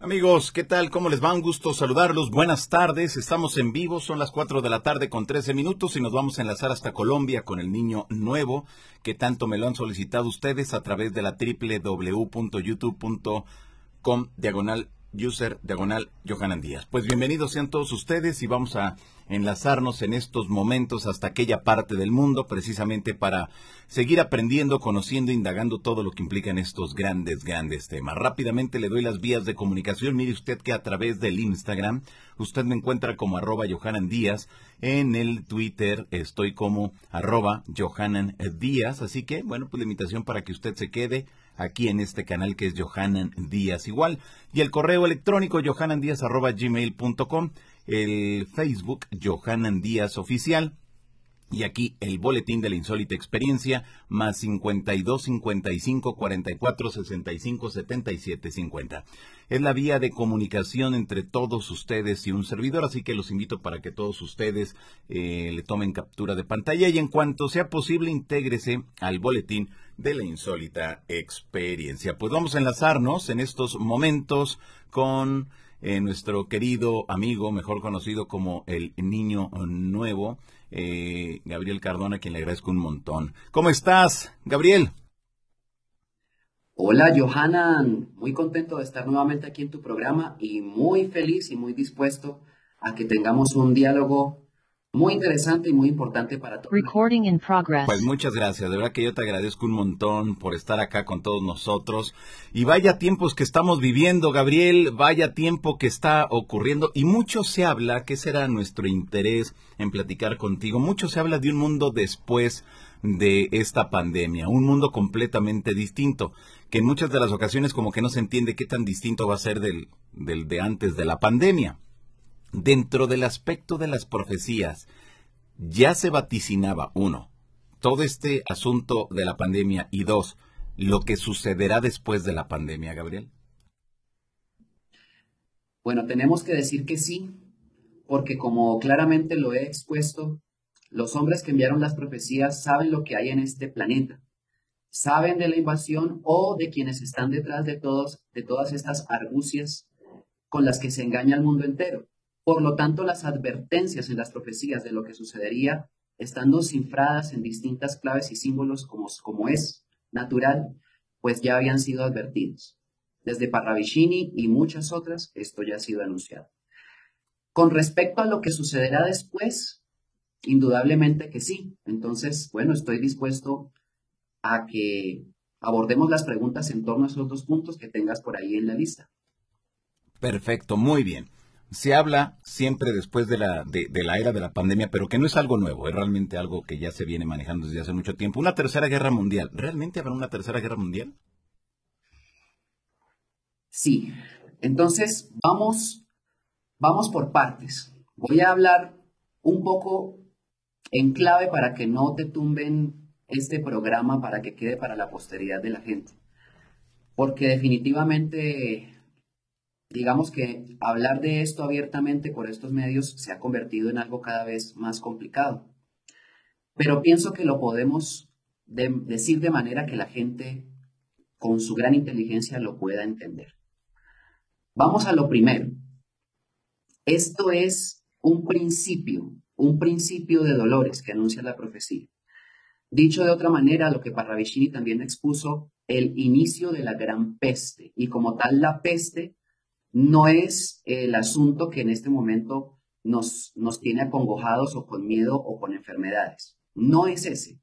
Amigos, ¿qué tal? ¿Cómo les va? Un gusto saludarlos. Buenas tardes. Estamos en vivo. Son las 4 de la tarde con 13 minutos y nos vamos a enlazar hasta Colombia con el niño nuevo que tanto me lo han solicitado ustedes a través de la www.youtube.com diagonal user diagonal Johanan Díaz. Pues bienvenidos sean todos ustedes y vamos a enlazarnos en estos momentos hasta aquella parte del mundo precisamente para seguir aprendiendo, conociendo, indagando todo lo que implican estos grandes, grandes temas. Rápidamente le doy las vías de comunicación. Mire usted que a través del Instagram usted me encuentra como arroba Johanan Díaz. En el Twitter estoy como arroba Johanan Díaz. Así que, bueno, pues la invitación para que usted se quede aquí en este canal que es Johanan Díaz igual. Y el correo electrónico johanandíaz.gmail.com, el Facebook Johanan Díaz Oficial. Y aquí el boletín de la insólita experiencia, más 52 55 44 65 77 50. Es la vía de comunicación entre todos ustedes y un servidor, así que los invito para que todos ustedes eh, le tomen captura de pantalla y en cuanto sea posible intégrese al boletín de la insólita experiencia. Pues vamos a enlazarnos en estos momentos con eh, nuestro querido amigo, mejor conocido como el niño nuevo, eh, Gabriel Cardona, a quien le agradezco un montón. ¿Cómo estás, Gabriel? Hola, Johanna. Muy contento de estar nuevamente aquí en tu programa y muy feliz y muy dispuesto a que tengamos un diálogo muy interesante y muy importante para todos. Recording in progress. Pues muchas gracias, de verdad que yo te agradezco un montón por estar acá con todos nosotros. Y vaya tiempos que estamos viviendo, Gabriel, vaya tiempo que está ocurriendo y mucho se habla, que será nuestro interés en platicar contigo, mucho se habla de un mundo después de esta pandemia, un mundo completamente distinto, que en muchas de las ocasiones como que no se entiende qué tan distinto va a ser del, del de antes de la pandemia. Dentro del aspecto de las profecías, ya se vaticinaba, uno, todo este asunto de la pandemia y dos, lo que sucederá después de la pandemia, Gabriel. Bueno, tenemos que decir que sí, porque como claramente lo he expuesto, los hombres que enviaron las profecías saben lo que hay en este planeta, saben de la invasión o de quienes están detrás de todos, de todas estas argucias con las que se engaña al mundo entero. Por lo tanto, las advertencias en las profecías de lo que sucedería, estando cifradas en distintas claves y símbolos como, es natural, pues ya habían sido advertidos. Desde Parravicini y muchas otras, esto ya ha sido anunciado. Con respecto a lo que sucederá después, indudablemente que sí. Entonces, bueno, estoy dispuesto a que abordemos las preguntas en torno a esos dos puntos que tengas por ahí en la lista. Perfecto, muy bien se habla siempre después de la, de, la era de la pandemia, pero que no es algo nuevo, es realmente algo que ya se viene manejando desde hace mucho tiempo. Una tercera guerra mundial. ¿Realmente habrá una tercera guerra mundial? Sí. Entonces, vamos, vamos por partes. Voy a hablar un poco en clave para que no te tumben este programa, para que quede para la posteridad de la gente. Porque definitivamente digamos que hablar de esto abiertamente por estos medios se ha convertido en algo cada vez más complicado. Pero pienso que lo podemos decir de manera que la gente con su gran inteligencia lo pueda entender. Vamos a lo primero. Esto es un principio, un principio de dolores que anuncia la profecía. Dicho de otra manera, lo que Parravicini también expuso, el inicio de la gran peste. Y como tal, la peste no es el asunto que en este momento nos, nos tiene acongojados o con miedo o con enfermedades. No es ese.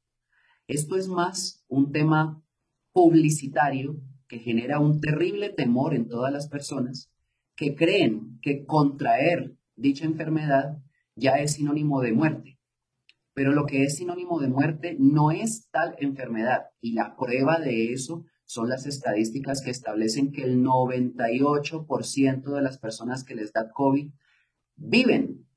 Esto es más un tema publicitario que genera un terrible temor en todas las personas que creen que contraer dicha enfermedad ya es sinónimo de muerte. Pero lo que es sinónimo de muerte no es tal enfermedad y la prueba de eso son las estadísticas que establecen que el 98% de las personas que les da COVID viven,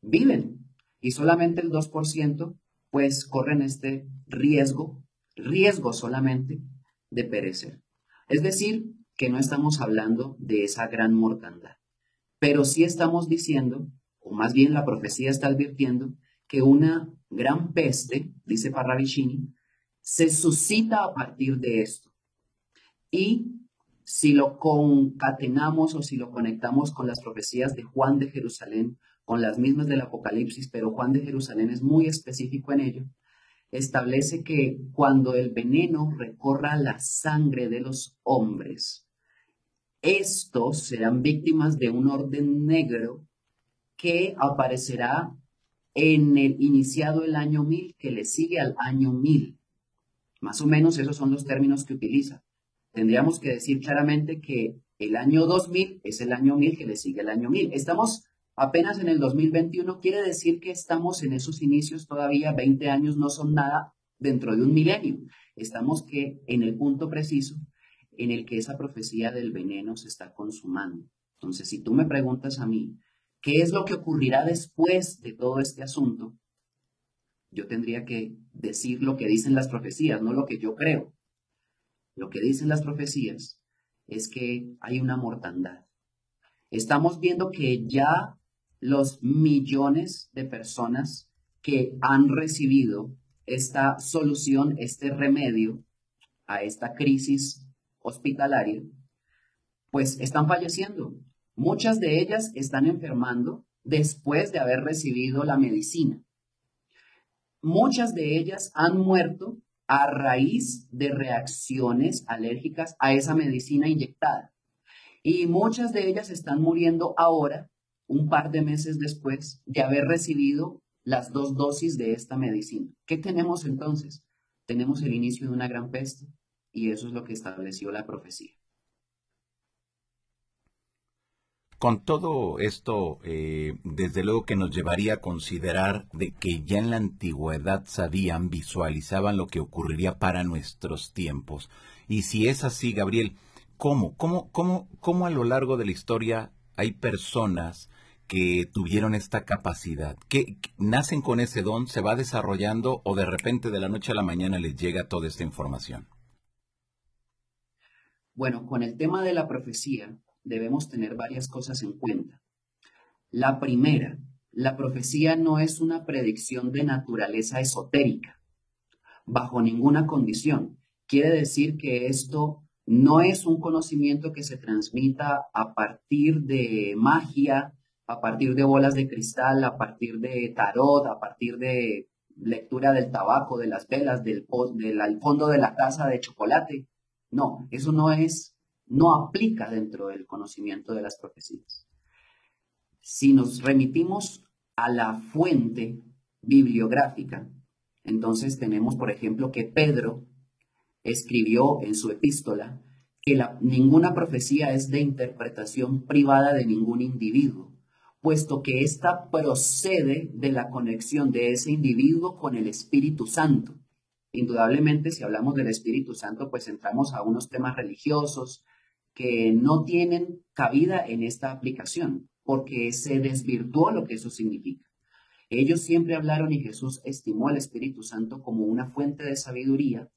viven, y solamente el 2% pues corren este riesgo, riesgo solamente de perecer. Es decir, que no estamos hablando de esa gran mortandad, pero sí estamos diciendo, o más bien la profecía está advirtiendo, que una gran peste, dice Parravicini, se suscita a partir de esto. Y si lo concatenamos o si lo conectamos con las profecías de Juan de Jerusalén, con las mismas del Apocalipsis, pero Juan de Jerusalén es muy específico en ello, establece que cuando el veneno recorra la sangre de los hombres, estos serán víctimas de un orden negro que aparecerá en el iniciado el año 1000 que le sigue al año 1000. Más o menos esos son los términos que utiliza. Tendríamos que decir claramente que el año 2000 es el año 1000 que le sigue al año 1000. Estamos apenas en el 2021, quiere decir que estamos en esos inicios todavía, 20 años no son nada dentro de un milenio. Estamos que en el punto preciso en el que esa profecía del veneno se está consumando. Entonces, si tú me preguntas a mí, ¿qué es lo que ocurrirá después de todo este asunto? Yo tendría que decir lo que dicen las profecías, no lo que yo creo. Lo que dicen las profecías es que hay una mortandad. Estamos viendo que ya los millones de personas que han recibido esta solución, este remedio a esta crisis hospitalaria, pues están falleciendo. Muchas de ellas están enfermando después de haber recibido la medicina. Muchas de ellas han muerto a raíz de reacciones alérgicas a esa medicina inyectada. Y muchas de ellas están muriendo ahora un par de meses después de haber recibido las dos dosis de esta medicina. ¿Qué tenemos entonces? Tenemos el inicio de una gran peste y eso es lo que estableció la profecía. Con todo esto, eh, desde luego que nos llevaría a considerar de que ya en la antigüedad sabían, visualizaban lo que ocurriría para nuestros tiempos. Y si es así, Gabriel, ¿cómo, cómo, cómo, cómo a lo largo de la historia hay personas que tuvieron esta capacidad? ¿Que nacen con ese don, se va desarrollando o de repente de la noche a la mañana les llega toda esta información? Bueno, con el tema de la profecía debemos tener varias cosas en cuenta. La primera, la profecía no es una predicción de naturaleza esotérica, bajo ninguna condición. Quiere decir que esto no es un conocimiento que se transmita a partir de magia, a partir de bolas de cristal, a partir de tarot, a partir de lectura del tabaco, de las velas, del, del fondo de la taza de chocolate. No, eso no es, no aplica dentro del conocimiento de las profecías. Si nos remitimos a la fuente bibliográfica, entonces tenemos, por ejemplo, que Pedro escribió en su epístola que ninguna profecía es de interpretación privada de ningún individuo, puesto que ésta procede de la conexión de ese individuo con el Espíritu Santo. Indudablemente, si hablamos del Espíritu Santo, pues entramos a unos temas religiosos que no tienen cabida en esta aplicación, porque se desvirtuó lo que eso significa. Ellos siempre hablaron y Jesús estimó al Espíritu Santo como una fuente de sabiduría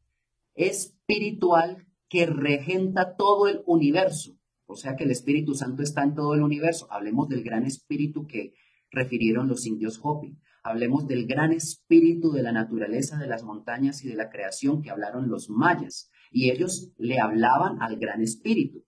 espiritual que regenta todo el universo o sea que el Espíritu Santo está en todo el universo. Hablemos del gran espíritu que refirieron los indios Hopi. Hablemos del gran espíritu de la naturaleza, de las montañas y de la creación que hablaron los mayas. Y ellos le hablaban al gran espíritu,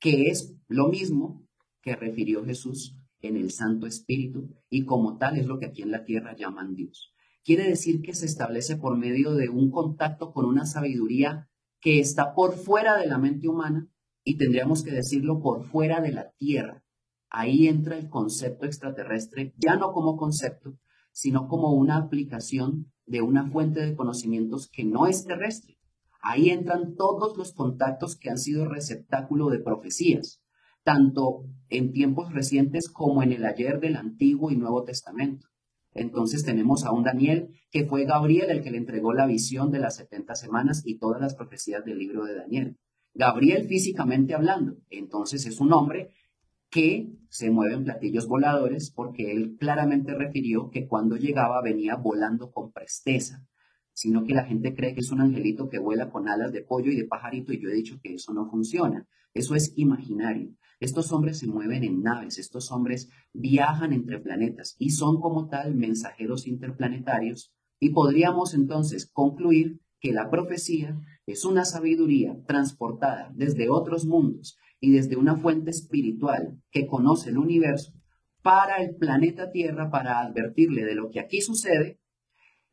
que es lo mismo que refirió Jesús en el Santo Espíritu y como tal es lo que aquí en la tierra llaman Dios. Quiere decir que se establece por medio de un contacto con una sabiduría que está por fuera de la mente humana y tendríamos que decirlo por fuera de la Tierra. Ahí entra el concepto extraterrestre, ya no como concepto, sino como una aplicación de una fuente de conocimientos que no es terrestre. Ahí entran todos los contactos que han sido receptáculo de profecías, tanto en tiempos recientes como en el ayer del Antiguo y Nuevo Testamento. Entonces tenemos a un Daniel que fue Gabriel el que le entregó la visión de las 70 semanas y todas las profecías del libro de Daniel. Gabriel físicamente hablando. Entonces es un hombre que se mueve en platillos voladores porque él claramente refirió que cuando llegaba venía volando con presteza, sino que la gente cree que es un angelito que vuela con alas de pollo y de pajarito y yo he dicho que eso no funciona, eso es imaginario. Estos hombres se mueven en naves, estos hombres viajan entre planetas y son como tal mensajeros interplanetarios y podríamos entonces concluir que la profecía es una sabiduría transportada desde otros mundos y desde una fuente espiritual que conoce el universo para el planeta Tierra para advertirle de lo que aquí sucede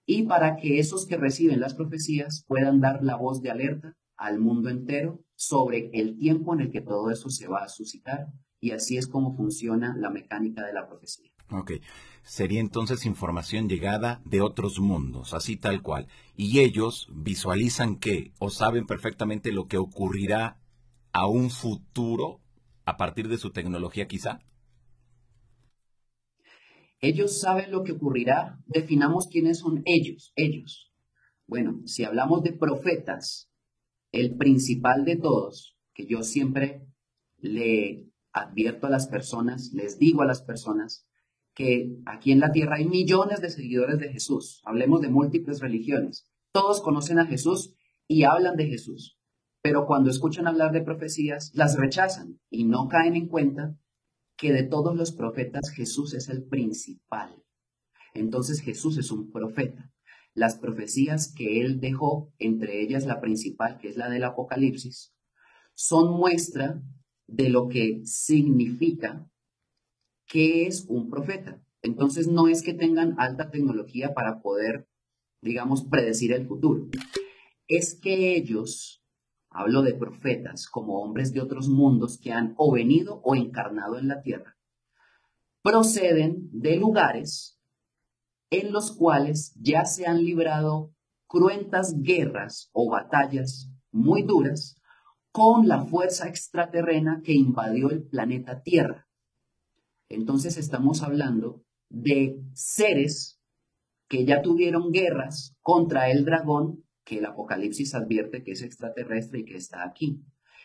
y para que esos que reciben las profecías puedan dar la voz de alerta al mundo entero sobre el tiempo en el que todo eso se va a suscitar. Y así es como funciona la mecánica de la profecía. Ok. Sería entonces información llegada de otros mundos, así tal cual. Y ellos visualizan que o saben perfectamente lo que ocurrirá a un futuro a partir de su tecnología quizá. Ellos saben lo que ocurrirá. Definamos quiénes son ellos, ellos. Bueno, si hablamos de profetas, el principal de todos, que yo siempre le advierto a las personas, les digo a las personas, que aquí en la tierra hay millones de seguidores de Jesús. Hablemos de múltiples religiones. Todos conocen a Jesús y hablan de Jesús. Pero cuando escuchan hablar de profecías, las rechazan y no caen en cuenta que de todos los profetas Jesús es el principal. Entonces Jesús es un profeta. Las profecías que él dejó, entre ellas la principal, que es la del Apocalipsis, son muestra de lo que significa que es un profeta. Entonces no es que tengan alta tecnología para poder, digamos, predecir el futuro. Es que ellos hablo de profetas como hombres de otros mundos que han o venido o encarnado en la tierra, proceden de lugares en los cuales ya se han librado cruentas guerras o batallas muy duras con la fuerza extraterrena que invadió el planeta Tierra. Entonces estamos hablando de seres que ya tuvieron guerras contra el dragón que el Apocalipsis advierte que es extraterrestre y que está aquí.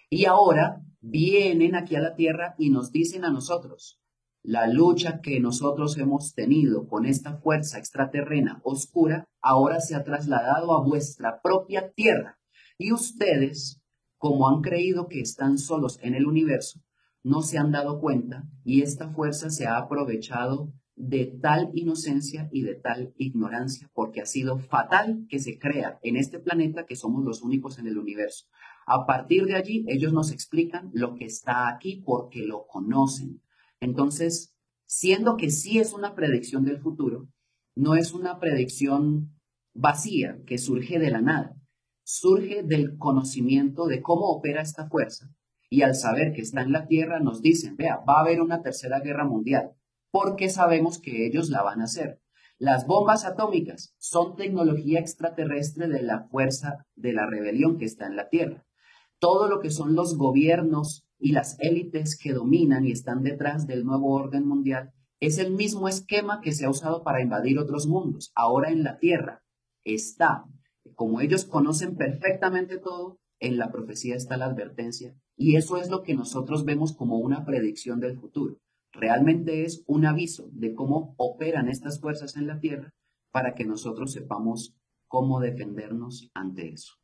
Y ahora vienen aquí a la tierra y nos dicen a nosotros, la lucha que nosotros hemos tenido con esta fuerza extraterrena oscura ahora se ha trasladado a vuestra propia tierra. Y ustedes, como han creído que están solos en el universo, no se han dado cuenta y esta fuerza se ha aprovechado de tal inocencia y de tal ignorancia, porque ha sido fatal que se crea en este planeta que somos los únicos en el universo. A partir de allí, ellos nos explican lo que está aquí porque lo conocen. Entonces, siendo que sí es una predicción del futuro, no es una predicción vacía que surge de la nada, surge del conocimiento de cómo opera esta fuerza. Y al saber que está en la Tierra, nos dicen, vea, va a haber una tercera guerra mundial porque sabemos que ellos la van a hacer. Las bombas atómicas son tecnología extraterrestre de la fuerza de la rebelión que está en la Tierra. Todo lo que son los gobiernos y las élites que dominan y están detrás del nuevo orden mundial es el mismo esquema que se ha usado para invadir otros mundos. Ahora en la Tierra está, como ellos conocen perfectamente todo, en la profecía está la advertencia. Y eso es lo que nosotros vemos como una predicción del futuro realmente es un aviso de cómo operan estas fuerzas en la Tierra para que nosotros sepamos cómo defendernos ante eso.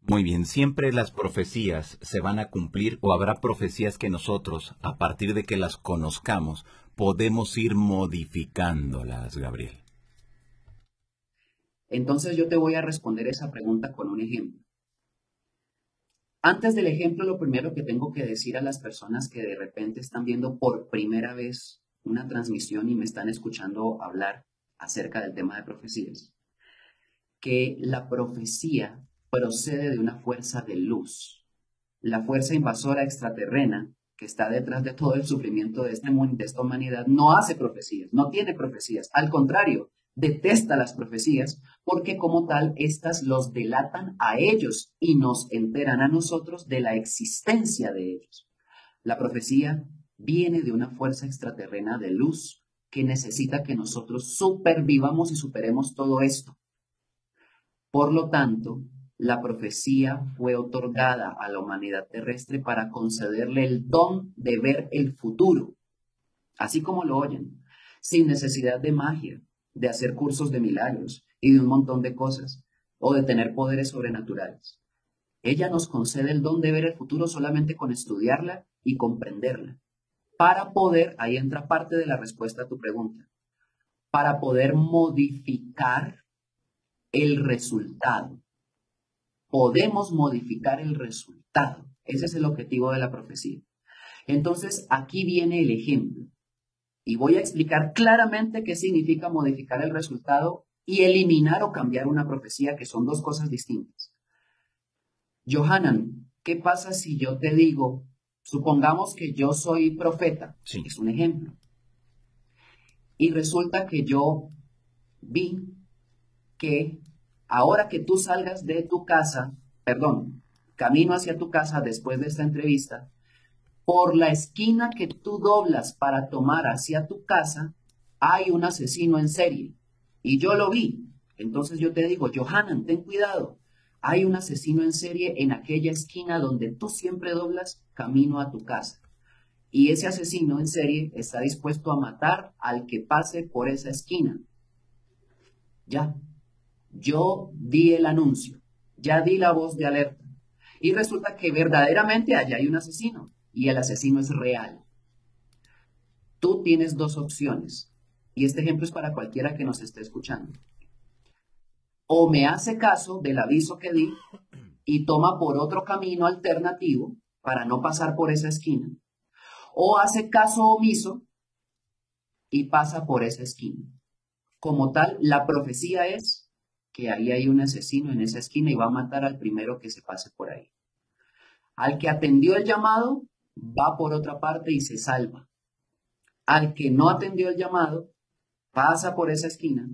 Muy bien, siempre las profecías se van a cumplir o habrá profecías que nosotros, a partir de que las conozcamos, podemos ir modificándolas, Gabriel. Entonces yo te voy a responder esa pregunta con un ejemplo. Antes del ejemplo, lo primero que tengo que decir a las personas que de repente están viendo por primera vez una transmisión y me están escuchando hablar acerca del tema de profecías, que la profecía procede de una fuerza de luz. La fuerza invasora extraterrena que está detrás de todo el sufrimiento de, este, de esta humanidad no hace profecías, no tiene profecías. Al contrario, detesta las profecías porque como tal éstas los delatan a ellos y nos enteran a nosotros de la existencia de ellos. La profecía viene de una fuerza extraterrena de luz que necesita que nosotros supervivamos y superemos todo esto. Por lo tanto, la profecía fue otorgada a la humanidad terrestre para concederle el don de ver el futuro, así como lo oyen, sin necesidad de magia, de hacer cursos de milagros y de un montón de cosas, o de tener poderes sobrenaturales. Ella nos concede el don de ver el futuro solamente con estudiarla y comprenderla, para poder, ahí entra parte de la respuesta a tu pregunta, para poder modificar el resultado. podemos modificar el resultado. Ese es el objetivo de la profecía. Entonces, aquí viene el ejemplo. Y voy a explicar claramente qué significa modificar el resultado y eliminar o cambiar una profecía, que son dos cosas distintas. Johanan, ¿qué pasa si yo te digo, supongamos que yo soy profeta? Sí. Es un ejemplo. Y resulta que yo vi que ahora que tú salgas de tu casa, perdón, camino hacia tu casa después de esta entrevista, por la esquina que tú doblas para tomar hacia tu casa, hay un asesino en serie. Y yo lo vi. Entonces yo te digo, Johanan, ten cuidado. Hay un asesino en serie en aquella esquina donde tú siempre doblas camino a tu casa. Y ese asesino en serie está dispuesto a matar al que pase por esa esquina. Ya. Yo di el anuncio. Ya di la voz de alerta. Y resulta que verdaderamente allá hay un asesino y el asesino es real. Tú tienes dos opciones, y este ejemplo es para cualquiera que nos esté escuchando. O me hace caso del aviso que di y toma por otro camino alternativo para no pasar por esa esquina, o hace caso omiso y pasa por esa esquina. Como tal, la profecía es que ahí hay un asesino en esa esquina y va a matar al primero que se pase por ahí. Al que atendió el llamado, va por otra parte y se salva. Al que no atendió el llamado, pasa por esa esquina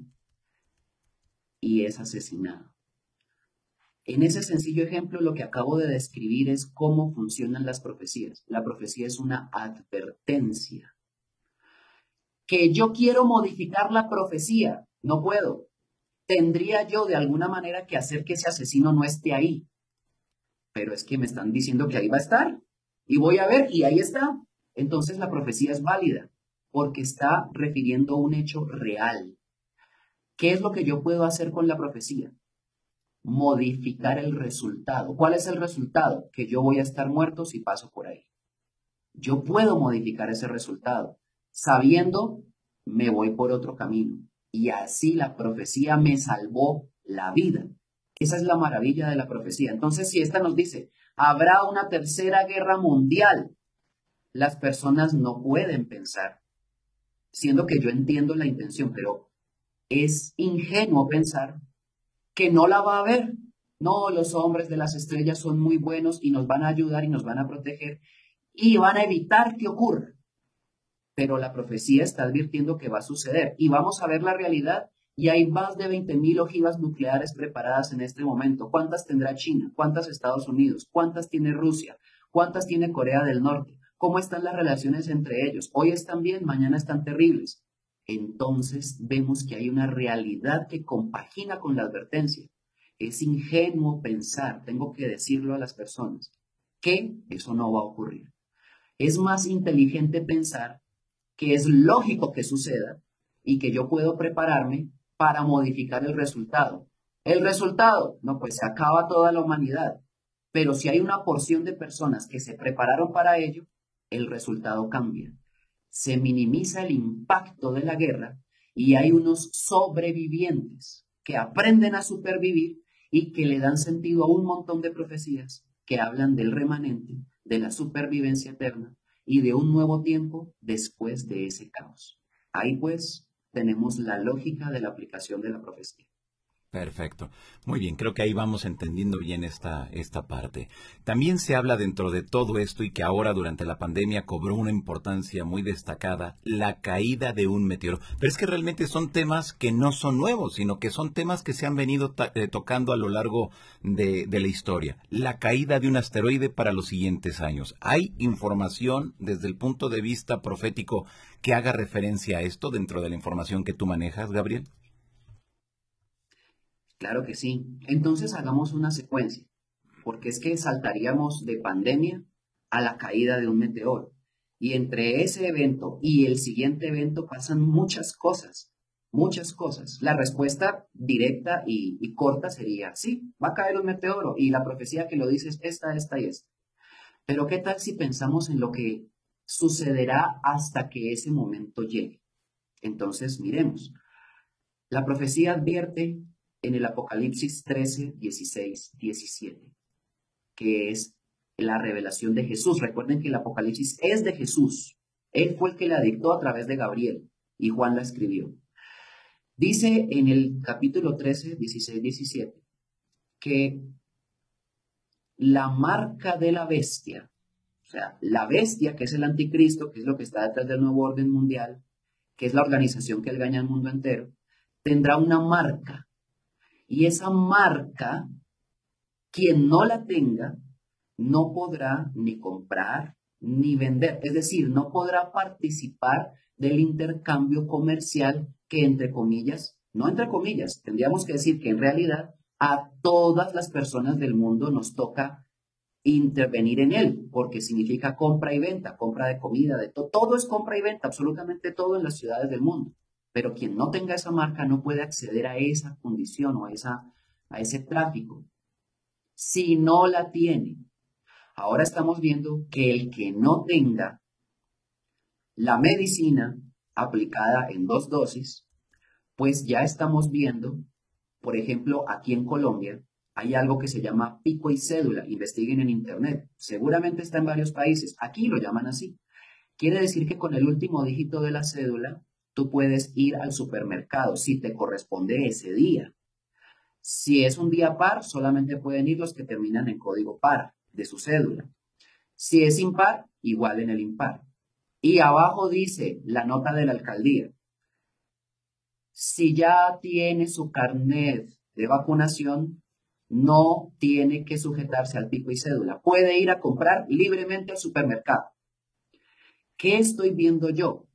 y es asesinado. En ese sencillo ejemplo, lo que acabo de describir es cómo funcionan las profecías. La profecía es una advertencia. Que yo quiero modificar la profecía, no puedo. Tendría yo de alguna manera que hacer que ese asesino no esté ahí. Pero es que me están diciendo que ahí va a estar. Y voy a ver, y ahí está. Entonces la profecía es válida, porque está refiriendo un hecho real. ¿Qué es lo que yo puedo hacer con la profecía? Modificar el resultado. ¿Cuál es el resultado? Que yo voy a estar muerto si paso por ahí. Yo puedo modificar ese resultado. Sabiendo, me voy por otro camino. Y así la profecía me salvó la vida. Esa es la maravilla de la profecía. Entonces, si esta nos dice, habrá una tercera guerra mundial. Las personas no pueden pensar, siendo que yo entiendo la intención, pero es ingenuo pensar que no la va a haber. No, los hombres de las estrellas son muy buenos y nos van a ayudar y nos van a proteger y van a evitar que ocurra. Pero la profecía está advirtiendo que va a suceder y vamos a ver la realidad y hay más de 20.000 ojivas nucleares preparadas en este momento. ¿Cuántas tendrá China? ¿Cuántas Estados Unidos? ¿Cuántas tiene Rusia? ¿Cuántas tiene Corea del Norte? ¿Cómo están las relaciones entre ellos? Hoy están bien, mañana están terribles. Entonces vemos que hay una realidad que compagina con la advertencia. Es ingenuo pensar, tengo que decirlo a las personas, que eso no va a ocurrir. Es más inteligente pensar que es lógico que suceda y que yo puedo prepararme para modificar el resultado. El resultado, no, pues se acaba toda la humanidad. Pero si hay una porción de personas que se prepararon para ello, el resultado cambia. Se minimiza el impacto de la guerra y hay unos sobrevivientes que aprenden a supervivir y que le dan sentido a un montón de profecías que hablan del remanente, de la supervivencia eterna y de un nuevo tiempo después de ese caos. Ahí pues tenemos la lógica de la aplicación de la profecía. Perfecto. Muy bien, creo que ahí vamos entendiendo bien esta, esta parte. También se habla dentro de todo esto y que ahora durante la pandemia cobró una importancia muy destacada, la caída de un meteoro. Pero es que realmente son temas que no son nuevos, sino que son temas que se han venido eh, tocando a lo largo de, de la historia. La caída de un asteroide para los siguientes años. ¿Hay información desde el punto de vista profético que haga referencia a esto dentro de la información que tú manejas, Gabriel? Claro que sí. Entonces hagamos una secuencia, porque es que saltaríamos de pandemia a la caída de un meteoro. Y entre ese evento y el siguiente evento pasan muchas cosas, muchas cosas. La respuesta directa y, corta sería, sí, va a caer un meteoro y la profecía que lo dice es esta, esta y esta. Pero ¿qué tal si pensamos en lo que sucederá hasta que ese momento llegue? Entonces, miremos. La profecía advierte en el Apocalipsis 13, 16, 17, que es la revelación de Jesús. Recuerden que el Apocalipsis es de Jesús. Él fue el que la dictó a través de Gabriel y Juan la escribió. Dice en el capítulo 13, 16, 17, que la marca de la bestia, o sea, la bestia, que es el anticristo, que es lo que está detrás del nuevo orden mundial, que es la organización que engaña al mundo entero, tendrá una marca. Y esa marca, quien no la tenga, no podrá ni comprar ni vender. Es decir, no podrá participar del intercambio comercial que, entre comillas, no entre comillas, tendríamos que decir que en realidad a todas las personas del mundo nos toca intervenir en él, porque significa compra y venta, compra de comida, de todo, todo es compra y venta, absolutamente todo en las ciudades del mundo. Pero quien no tenga esa marca no puede acceder a esa condición o a, esa, a ese tráfico. Si no la tiene, ahora estamos viendo que el que no tenga la medicina aplicada en dos dosis, pues ya estamos viendo, por ejemplo, aquí en Colombia, hay algo que se llama pico y cédula. Investiguen en Internet. Seguramente está en varios países. Aquí lo llaman así. Quiere decir que con el último dígito de la cédula, tú puedes ir al supermercado si te corresponde ese día. Si es un día par, solamente pueden ir los que terminan en código par de su cédula. Si es impar, igual en el impar. Y abajo dice la nota de la alcaldía. Si ya tiene su carnet de vacunación, no tiene que sujetarse al pico y cédula. Puede ir a comprar libremente al supermercado. ¿Qué estoy viendo yo?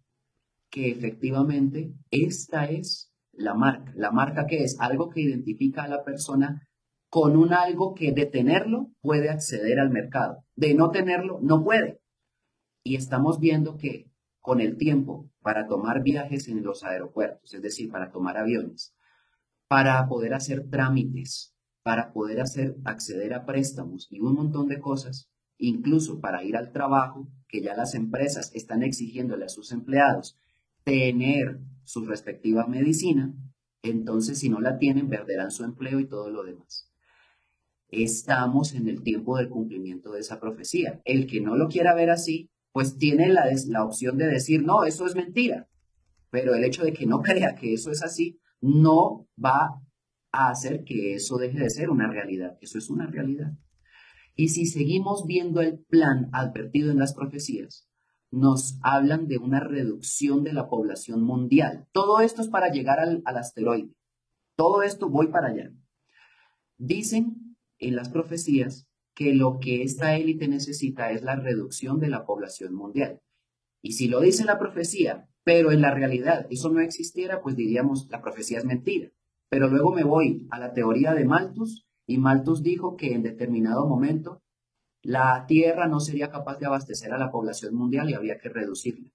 Que efectivamente esta es la marca. La marca que es algo que identifica a la persona con un algo que de tenerlo puede acceder al mercado. De no tenerlo, no puede. Y estamos viendo que con el tiempo para tomar viajes en los aeropuertos, es decir, para tomar aviones, para poder hacer trámites para poder hacer, acceder a préstamos y un montón de cosas, incluso para ir al trabajo, que ya las empresas están exigiéndole a sus empleados tener su respectiva medicina, entonces si no la tienen, perderán su empleo y todo lo demás. Estamos en el tiempo del cumplimiento de esa profecía. El que no lo quiera ver así, pues tiene la, la opción de decir, no, eso es mentira. Pero el hecho de que no crea que eso es así, no va a hacer que eso deje de ser una realidad. Eso es una realidad. Y si seguimos viendo el plan advertido en las profecías, nos hablan de una reducción de la población mundial. Todo esto es para llegar al, asteroide. Todo esto voy para allá. Dicen en las profecías que lo que esta élite necesita es la reducción de la población mundial. Y si lo dice la profecía, pero en la realidad eso no existiera, pues diríamos la profecía es mentira. Pero luego me voy a la teoría de Malthus y Malthus dijo que en determinado momento la Tierra no sería capaz de abastecer a la población mundial y había que reducirla.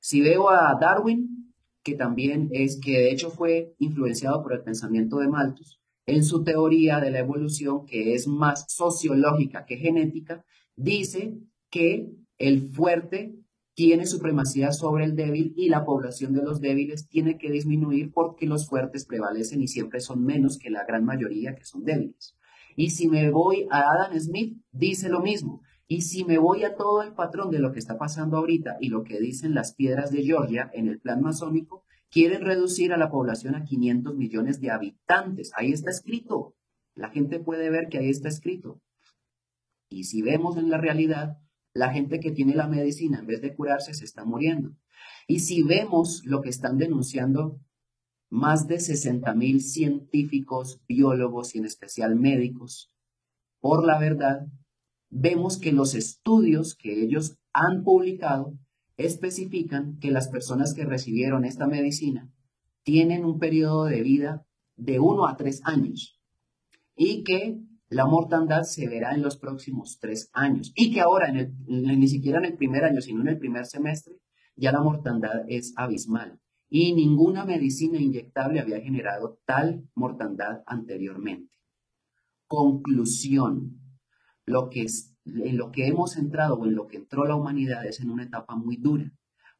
Si veo a Darwin, que también es que de hecho fue influenciado por el pensamiento de Malthus, en su teoría de la evolución, que es más sociológica que genética, dice que el fuerte tiene supremacía sobre el débil y la población de los débiles tiene que disminuir porque los fuertes prevalecen y siempre son menos que la gran mayoría que son débiles. Y si me voy a Adam Smith, dice lo mismo. Y si me voy a todo el patrón de lo que está pasando ahorita y lo que dicen las piedras de Georgia en el plan masónico, quieren reducir a la población a 500 millones de habitantes. Ahí está escrito. La gente puede ver que ahí está escrito. Y si vemos en la realidad, la gente que tiene la medicina, en vez de curarse, se está muriendo. Y si vemos lo que están denunciando más de 60 mil científicos, biólogos y en especial médicos, por la verdad, vemos que los estudios que ellos han publicado especifican que las personas que recibieron esta medicina tienen un periodo de vida de 1 a 3 años y que la mortandad se verá en los próximos tres años y que ahora, ni siquiera en el primer año, sino en el primer semestre, ya la mortandad es abismal y ninguna medicina inyectable había generado tal mortandad anteriormente. Conclusión, lo que en lo que hemos entrado o en lo que entró la humanidad es en una etapa muy dura,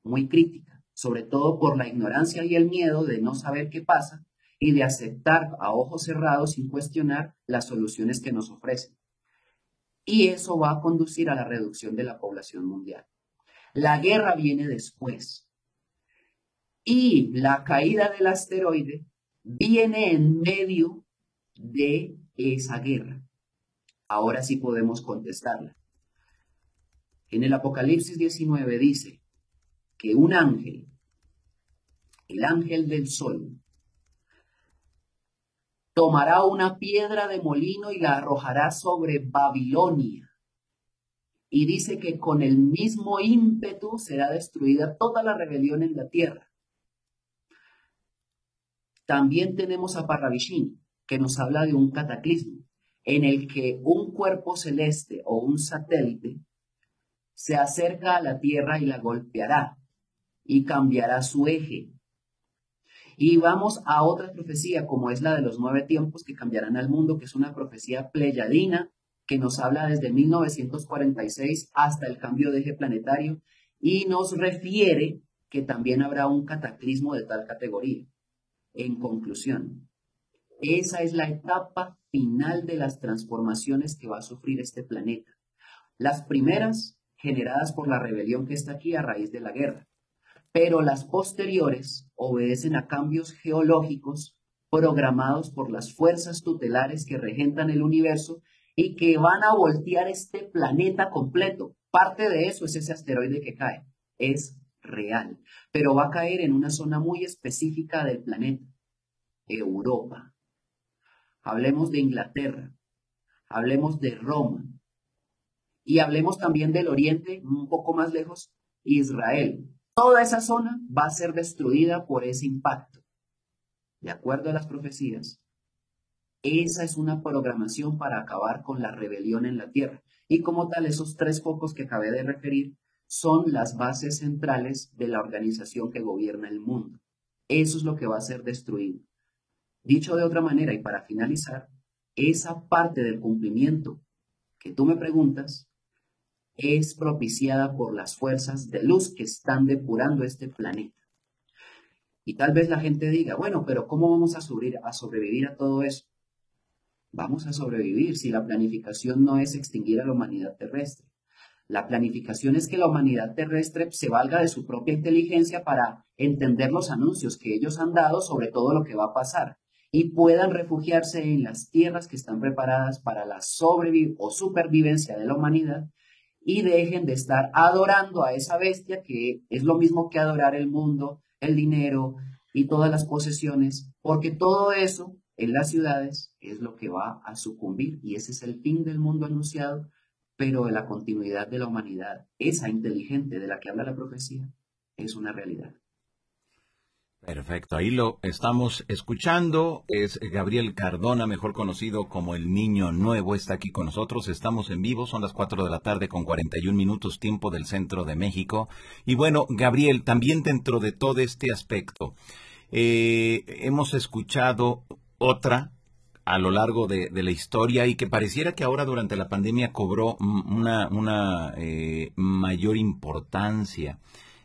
muy crítica, sobre todo por la ignorancia y el miedo de no saber qué pasa y de aceptar a ojos cerrados sin cuestionar las soluciones que nos ofrecen. Y eso va a conducir a la reducción de la población mundial. La guerra viene después. Y la caída del asteroide viene en medio de esa guerra. Ahora sí podemos contestarla. En el Apocalipsis 19 dice que un ángel, el ángel del sol, tomará una piedra de molino y la arrojará sobre Babilonia. Y dice que con el mismo ímpetu será destruida toda la rebelión en la tierra. También tenemos a Parravishini, que nos habla de un cataclismo, en el que un cuerpo celeste o un satélite se acerca a la Tierra y la golpeará y cambiará su eje. Y vamos a otra profecía, como es la de los nueve tiempos que cambiarán al mundo, que es una profecía pleyadina que nos habla desde 1946 hasta el cambio de eje planetario y nos refiere que también habrá un cataclismo de tal categoría. En conclusión, esa es la etapa final de las transformaciones que va a sufrir este planeta. Las primeras generadas por la rebelión que está aquí a raíz de la guerra, pero las posteriores obedecen a cambios geológicos programados por las fuerzas tutelares que regentan el universo y que van a voltear este planeta completo. Parte de eso es ese asteroide que cae. Es real, pero va a caer en una zona muy específica del planeta, Europa. Hablemos de Inglaterra, hablemos de Roma y hablemos también del Oriente, un poco más lejos, Israel. Toda esa zona va a ser destruida por ese impacto. De acuerdo a las profecías, esa es una programación para acabar con la rebelión en la tierra. Y como tal, esos tres focos que acabé de referir son las bases centrales de la organización que gobierna el mundo. Eso es lo que va a ser destruido. Dicho de otra manera y para finalizar, esa parte del cumplimiento que tú me preguntas es propiciada por las fuerzas de luz que están depurando este planeta. Y tal vez la gente diga, bueno, pero ¿cómo vamos a, sobrevivir a todo eso? Vamos a sobrevivir si la planificación no es extinguir a la humanidad terrestre. La planificación es que la humanidad terrestre se valga de su propia inteligencia para entender los anuncios que ellos han dado sobre todo lo que va a pasar y puedan refugiarse en las tierras que están preparadas para la sobrevivencia o supervivencia de la humanidad y dejen de estar adorando a esa bestia que es lo mismo que adorar el mundo, el dinero y todas las posesiones, porque todo eso en las ciudades es lo que va a sucumbir y ese es el fin del mundo anunciado pero la continuidad de la humanidad, esa inteligente de la que habla la profecía, es una realidad. Perfecto, ahí lo estamos escuchando. Es Gabriel Cardona, mejor conocido como el Niño Nuevo, está aquí con nosotros. Estamos en vivo, son las 4 de la tarde con 41 minutos tiempo del centro de México. Y bueno, Gabriel, también dentro de todo este aspecto, eh, hemos escuchado otra a lo largo de, la historia y que pareciera que ahora durante la pandemia cobró una, eh, mayor importancia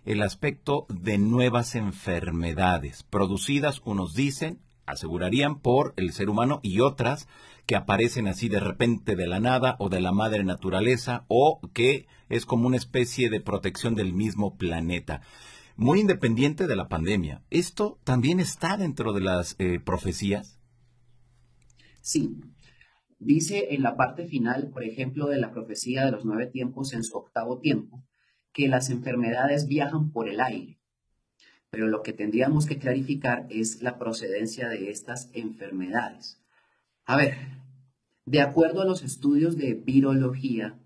el aspecto de nuevas enfermedades producidas, unos dicen, asegurarían por el ser humano y otras que aparecen así de repente de la nada o de la madre naturaleza o que es como una especie de protección del mismo planeta. Muy independiente de la pandemia. ¿Esto también está dentro de las eh, profecías? Sí. Dice en la parte final, por ejemplo, de la profecía de los nueve tiempos en su octavo tiempo, que las enfermedades viajan por el aire. Pero lo que tendríamos que clarificar es la procedencia de estas enfermedades. A ver, de acuerdo a los estudios de virología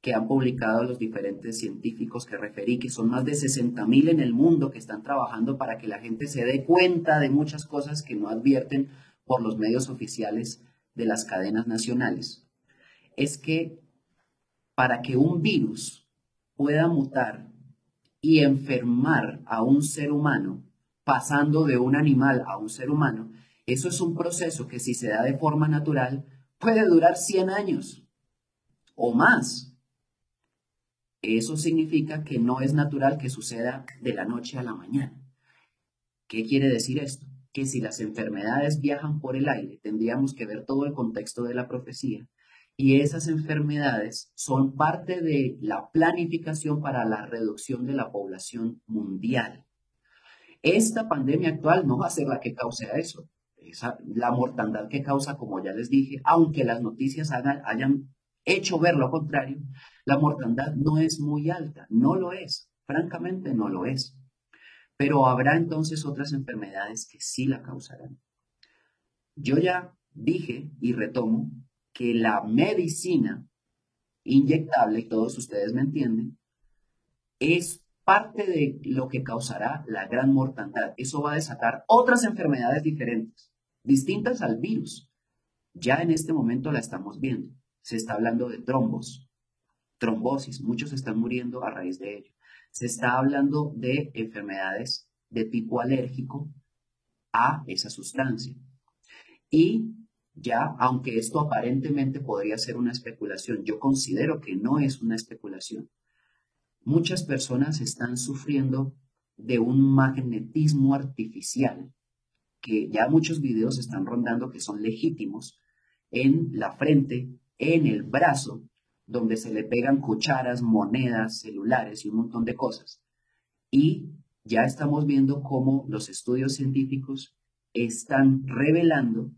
que han publicado los diferentes científicos que referí, que son más de 60.000 en el mundo que están trabajando para que la gente se dé cuenta de muchas cosas que no advierten por los medios oficiales de las cadenas nacionales, es que para que un virus pueda mutar y enfermar a un ser humano, pasando de un animal a un ser humano, eso es un proceso que si se da de forma natural puede durar 100 años o más. Eso significa que no es natural que suceda de la noche a la mañana. ¿Qué quiere decir esto? Que si las enfermedades viajan por el aire, tendríamos que ver todo el contexto de la profecía. Y esas enfermedades son parte de la planificación para la reducción de la población mundial. Esta pandemia actual no va a ser la que cause eso. la mortandad que causa, como ya les dije, aunque las noticias hayan hecho ver lo contrario, la mortandad no es muy alta, no lo es, francamente no lo es. Pero habrá entonces otras enfermedades que sí la causarán. Yo ya dije y retomo que la medicina inyectable, y todos ustedes me entienden, es parte de lo que causará la gran mortandad. Eso va a desatar otras enfermedades diferentes, distintas al virus. Ya en este momento la estamos viendo. Se está hablando de trombos, trombosis, muchos están muriendo a raíz de ello. Se está hablando de enfermedades de tipo alérgico a esa sustancia. Y ya, aunque esto aparentemente podría ser una especulación, yo considero que no es una especulación. Muchas personas están sufriendo de un magnetismo artificial, que ya muchos videos están rondando que son legítimos, en la frente, en el brazo, donde se le pegan cucharas, monedas, celulares y un montón de cosas. Y ya estamos viendo cómo los estudios científicos están revelando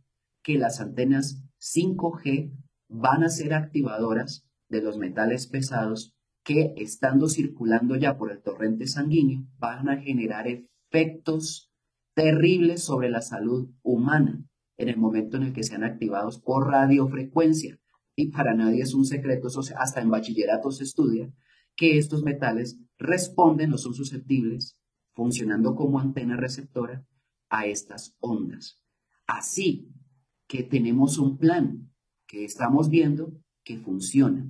que las antenas 5G van a ser activadoras de los metales pesados que estando circulando ya por el torrente sanguíneo van a generar efectos terribles sobre la salud humana en el momento en el que sean activados por radiofrecuencia. Y para nadie es un secreto, hasta en bachillerato se estudia que estos metales responden o son susceptibles, funcionando como antena receptora, a estas ondas. Así que tenemos un plan que estamos viendo que funciona.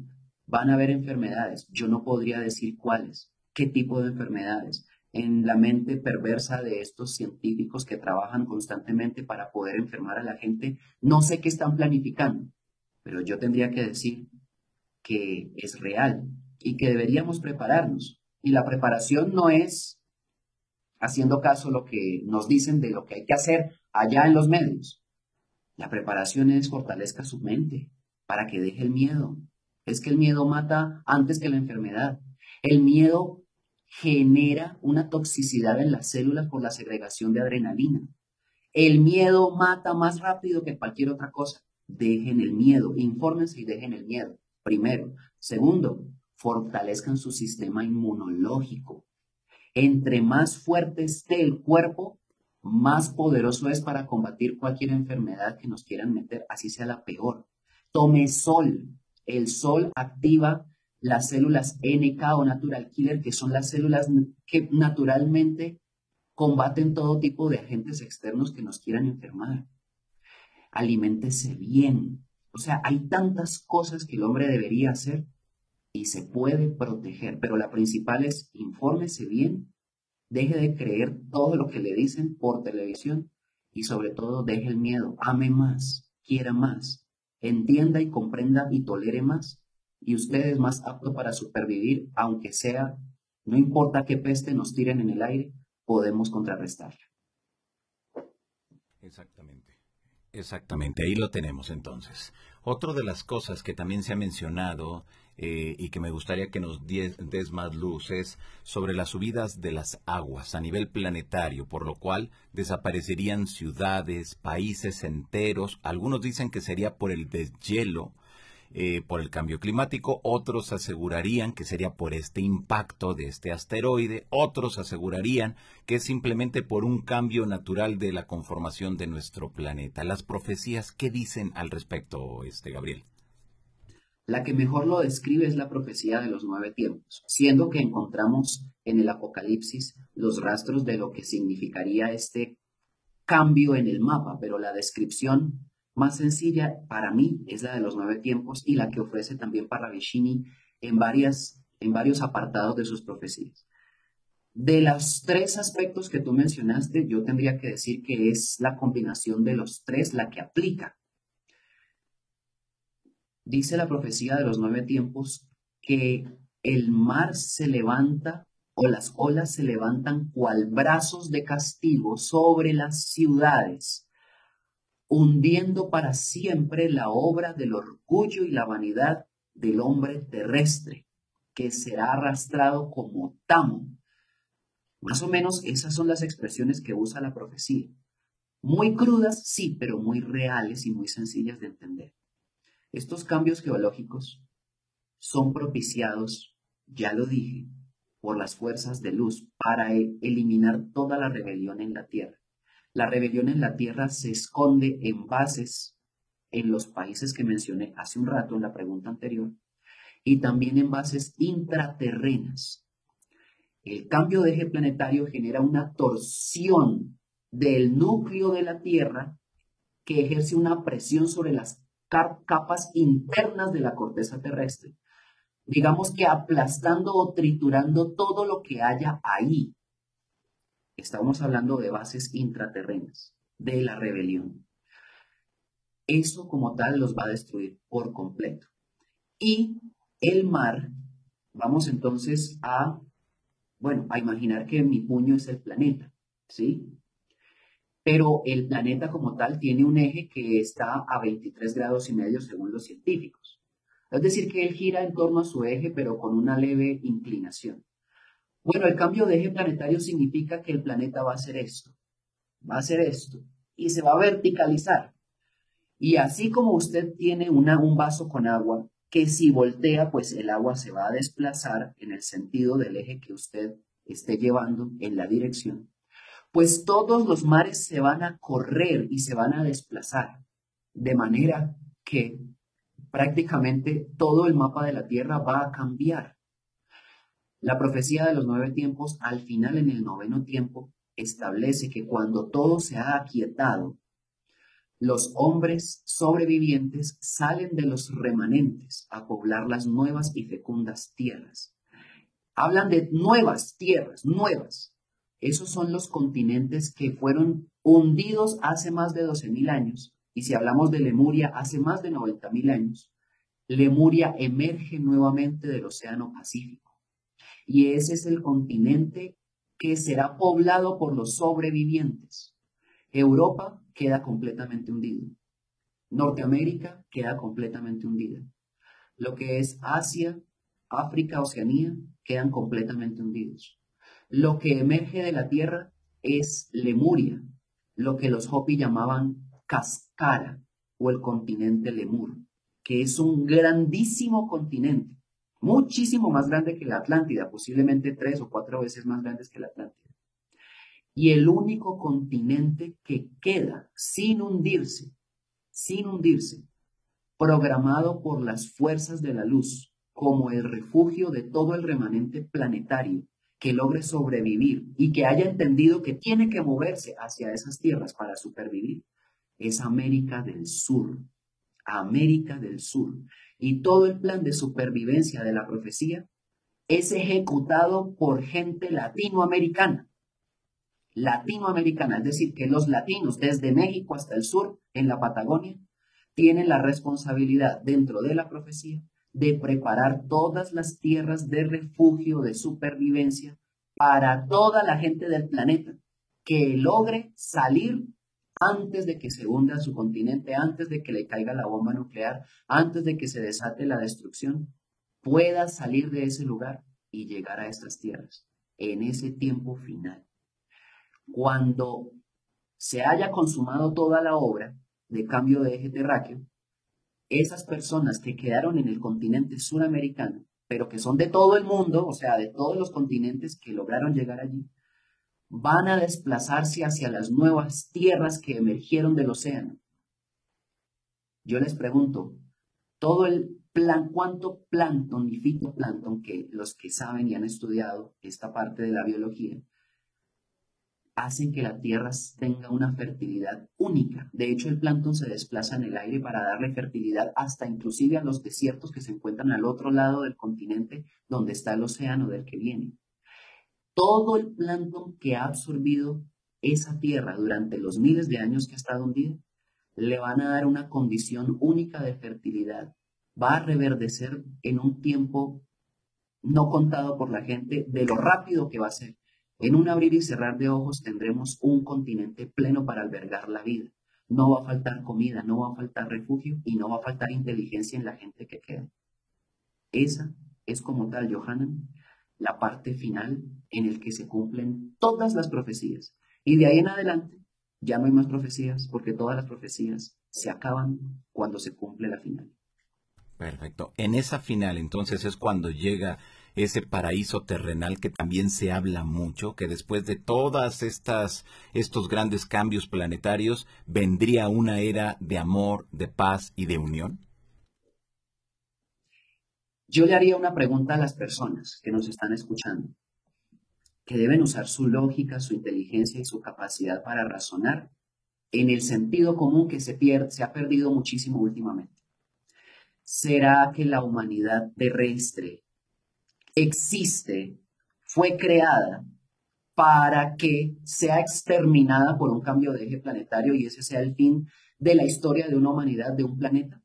Van a haber enfermedades. Yo no podría decir cuáles, qué tipo de enfermedades. En la mente perversa de estos científicos que trabajan constantemente para poder enfermar a la gente, no sé qué están planificando, pero yo tendría que decir que es real y que deberíamos prepararnos. Y la preparación no es haciendo caso lo que nos dicen de lo que hay que hacer allá en los medios. La preparación es fortalezca su mente para que deje el miedo. Es que el miedo mata antes que la enfermedad. El miedo genera una toxicidad en las células por la segregación de adrenalina. El miedo mata más rápido que cualquier otra cosa. Dejen el miedo, infórmense y dejen el miedo. Primero. Segundo, fortalezcan su sistema inmunológico. Entre más fuerte esté el cuerpo, más poderoso es para combatir cualquier enfermedad que nos quieran meter, así sea la peor. Tome sol. El sol activa las células NK o natural killer, que son las células que naturalmente combaten todo tipo de agentes externos que nos quieran enfermar. Aliméntese bien. O sea, hay tantas cosas que el hombre debería hacer y se puede proteger, pero la principal es infórmese bien Deje de creer todo lo que le dicen por televisión y sobre todo deje el miedo. Ame más, quiera más, entienda y comprenda y tolere más. Y usted es más apto para supervivir, aunque sea, no importa qué peste nos tiren en el aire, podemos contrarrestarla. Exactamente. Exactamente, ahí lo tenemos entonces. Otra de las cosas que también se ha mencionado eh, y que me gustaría que nos des, más luz es sobre las subidas de las aguas a nivel planetario, por lo cual desaparecerían ciudades, países enteros. Algunos dicen que sería por el deshielo, eh, por el cambio climático, otros asegurarían que sería por este impacto de este asteroide, otros asegurarían que es simplemente por un cambio natural de la conformación de nuestro planeta. Las profecías, ¿qué dicen al respecto, este Gabriel? La que mejor lo describe es la profecía de los nueve tiempos, siendo que encontramos en el Apocalipsis los rastros de lo que significaría este cambio en el mapa, pero la descripción más sencilla para mí es la de los nueve tiempos y la que ofrece también Parravicini en, varias, en varios apartados de sus profecías. De los tres aspectos que tú mencionaste, yo tendría que decir que es la combinación de los tres la que aplica Dice la profecía de los nueve tiempos que el mar se levanta o las olas se levantan cual brazos de castigo sobre las ciudades, hundiendo para siempre la obra del orgullo y la vanidad del hombre terrestre, que será arrastrado como tamo. Más o menos esas son las expresiones que usa la profecía. Muy crudas, sí, pero muy reales y muy sencillas de entender. Estos cambios geológicos son propiciados, ya lo dije, por las fuerzas de luz para e-, eliminar toda la rebelión en la tierra. La rebelión en la tierra se esconde en bases en los países que mencioné hace un rato en la pregunta anterior y también en bases intraterrenas. El cambio de eje planetario genera una torsión del núcleo de la Tierra que ejerce una presión sobre las capas internas de la corteza terrestre digamos que aplastando o triturando todo lo que haya ahí. Estamos hablando de bases intraterrenas, de la rebelión. Eso como tal los va a destruir por completo. Y el mar, vamos entonces a, bueno, a imaginar que mi puño es el planeta, ¿sí? Pero el planeta como tal tiene un eje que está a 23 grados y medio según los científicos. Es decir, que él gira en torno a su eje, pero con una leve inclinación. Bueno, el cambio de eje planetario significa que el planeta va a hacer esto, va a hacer esto, y se va a verticalizar. Y así como usted tiene una, un vaso con agua, que si voltea, pues el agua se va a desplazar en el sentido del eje que usted esté llevando en la dirección, pues todos los mares se van a correr y se van a desplazar, de manera que prácticamente todo el mapa de la Tierra va a cambiar. La profecía de los nueve tiempos, al final en el noveno tiempo, establece que cuando todo se ha aquietado, los hombres sobrevivientes salen de los remanentes a poblar las nuevas y fecundas tierras. Hablan de nuevas tierras, nuevas. Esos son los continentes que fueron hundidos hace más de 12.000 años y si hablamos de Lemuria hace más de 90.000 años, Lemuria emerge nuevamente del Océano Pacífico. Y ese es el continente que será poblado por los sobrevivientes. Europa queda completamente hundido. Norteamérica queda completamente hundida. Lo que es Asia, África, Oceanía quedan completamente hundidos. Lo que emerge de la Tierra es Lemuria, lo que los Hopi llamaban Cascara o el continente Lemur, que es un grandísimo continente, muchísimo más grande que la Atlántida, posiblemente tres o cuatro veces más grandes que la Atlántida. Y el único continente que queda sin hundirse, sin hundirse, programado por las fuerzas de la luz como el refugio de todo el remanente planetario que logre sobrevivir y que haya entendido que tiene que moverse hacia esas tierras para supervivir, es América del Sur. América del Sur. Y todo el plan de supervivencia de la profecía es ejecutado por gente latinoamericana. Latinoamericana, es decir, que los latinos desde México hasta el sur, en la Patagonia, tienen la responsabilidad dentro de la profecía de preparar todas las tierras de refugio, de supervivencia para toda la gente del planeta que logre salir antes de que se hunda su continente, antes de que le caiga la bomba nuclear, antes de que se desate la destrucción, pueda salir de ese lugar y llegar a estas tierras en ese tiempo final. Cuando se haya consumado toda la obra de cambio de eje terráqueo, esas personas que quedaron en el continente suramericano, pero que son de todo el mundo, o sea, de todos los continentes que lograron llegar allí, van a desplazarse hacia las nuevas tierras que emergieron del océano. Yo les pregunto, todo el plan, cuánto plancton y fitoplancton que los que saben y han estudiado esta parte de la biología hacen que la tierra tenga una fertilidad única. De hecho, el plancton se desplaza en el aire para darle fertilidad hasta inclusive a los desiertos que se encuentran al otro lado del continente donde está el océano del que viene todo el plancton que ha absorbido esa tierra durante los miles de años que ha estado hundida, le van a dar una condición única de fertilidad. Va a reverdecer en un tiempo no contado por la gente de lo rápido que va a ser. En un abrir y cerrar de ojos tendremos un continente pleno para albergar la vida. No va a faltar comida, no va a faltar refugio y no va a faltar inteligencia en la gente que queda. Esa es como tal, Johanan, la parte final en el que se cumplen todas las profecías. Y de ahí en adelante ya no hay más profecías porque todas las profecías se acaban cuando se cumple la final. Perfecto. En esa final entonces es cuando llega ese paraíso terrenal que también se habla mucho, que después de todas estas estos grandes cambios planetarios vendría una era de amor, de paz y de unión. Yo le haría una pregunta a las personas que nos están escuchando, que deben usar su lógica, su inteligencia y su capacidad para razonar en el sentido común que se, pierde, se ha perdido muchísimo últimamente. ¿Será que la humanidad terrestre existe, fue creada para que sea exterminada por un cambio de eje planetario y ese sea el fin de la historia de una humanidad, de un planeta?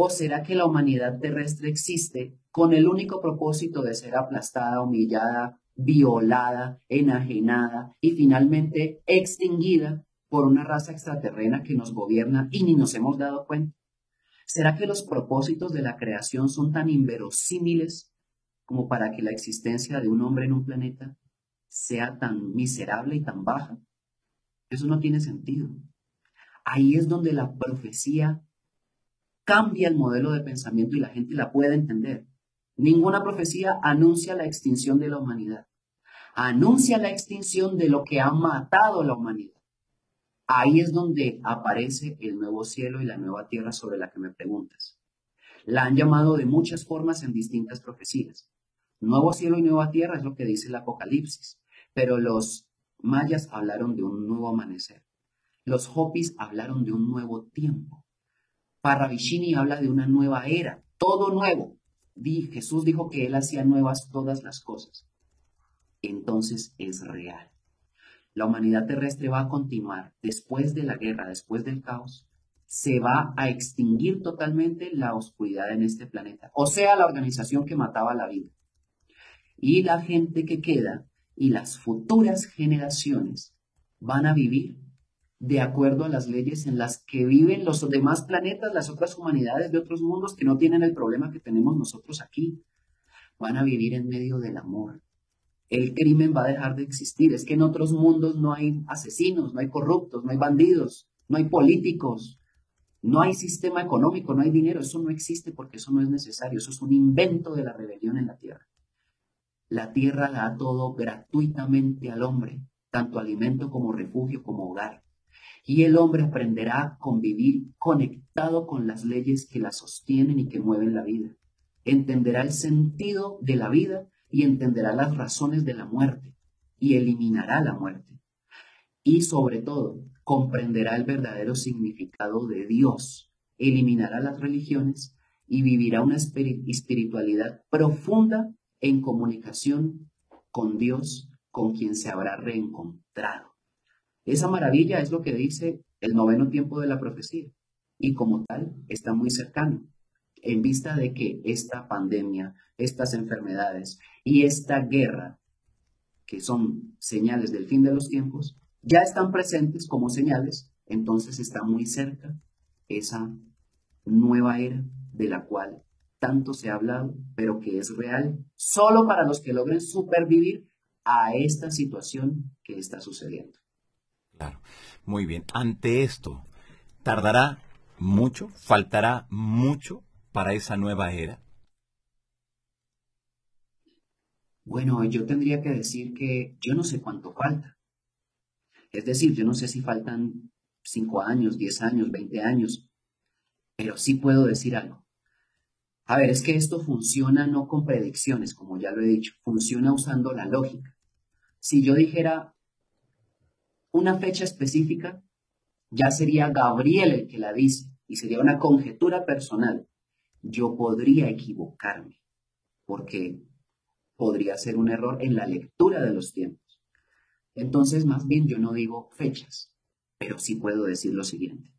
¿O será que la humanidad terrestre existe con el único propósito de ser aplastada, humillada, violada, enajenada y finalmente extinguida por una raza extraterrena que nos gobierna y ni nos hemos dado cuenta? ¿Será que los propósitos de la creación son tan inverosímiles como para que la existencia de un hombre en un planeta sea tan miserable y tan baja. Eso no tiene sentido. Ahí es donde la profecía cambia el modelo de pensamiento y la gente la puede entender. Ninguna profecía anuncia la extinción de la humanidad. Anuncia la extinción de lo que ha matado a la humanidad. Ahí es donde aparece el nuevo cielo y la nueva tierra sobre la que me preguntas. La han llamado de muchas formas en distintas profecías. Nuevo cielo y nueva tierra es lo que dice el Apocalipsis, pero los mayas hablaron de un nuevo amanecer. Los hopis hablaron de un nuevo tiempo. Parravicini habla de una nueva era, todo nuevo. Jesús dijo que él hacía nuevas todas las cosas. Entonces es real. La humanidad terrestre va a continuar después de la guerra, después del caos. Se va a extinguir totalmente la oscuridad en este planeta, o sea, la organización que mataba la vida y la gente que queda y las futuras generaciones van a vivir de acuerdo a las leyes en las que viven los demás planetas, las otras humanidades de otros mundos que no tienen el problema que tenemos nosotros aquí. Van a vivir en medio del amor. El crimen va a dejar de existir. Es que en otros mundos no hay asesinos, no hay corruptos, no hay bandidos, no hay políticos, no hay sistema económico, no hay dinero. Eso no existe porque eso no es necesario. Eso es un invento de la rebelión en la Tierra. La tierra da todo gratuitamente al hombre, tanto alimento como refugio como hogar. Y el hombre aprenderá a convivir conectado con las leyes que la sostienen y que mueven la vida. Entenderá el sentido de la vida y entenderá las razones de la muerte y eliminará la muerte. Y sobre todo, comprenderá el verdadero significado de Dios, eliminará las religiones y vivirá una espiritualidad profunda en comunicación con Dios, con quien se habrá reencontrado. Esa maravilla es lo que dice el noveno tiempo de la profecía y como tal está muy cercano en vista de que esta pandemia, estas enfermedades y esta guerra, que son señales del fin de los tiempos, ya están presentes como señales, entonces está muy cerca esa nueva era de la cual tanto se ha hablado, pero que es real solo para los que logren supervivir a esta situación que está sucediendo. Claro, muy bien. Ante esto, ¿tardará mucho? ¿Faltará mucho para esa nueva era? Bueno, yo tendría que decir que yo no sé cuánto falta. Es decir, yo no sé si faltan cinco años, diez años, veinte años, pero sí puedo decir algo. A ver, es que esto funciona no con predicciones, como ya lo he dicho, funciona usando la lógica. Si yo dijera una fecha específica, ya sería Gabriel el que la dice y sería una conjetura personal. Yo podría equivocarme porque podría ser un error en la lectura de los tiempos. Entonces, más bien yo no digo fechas, pero sí puedo decir lo siguiente.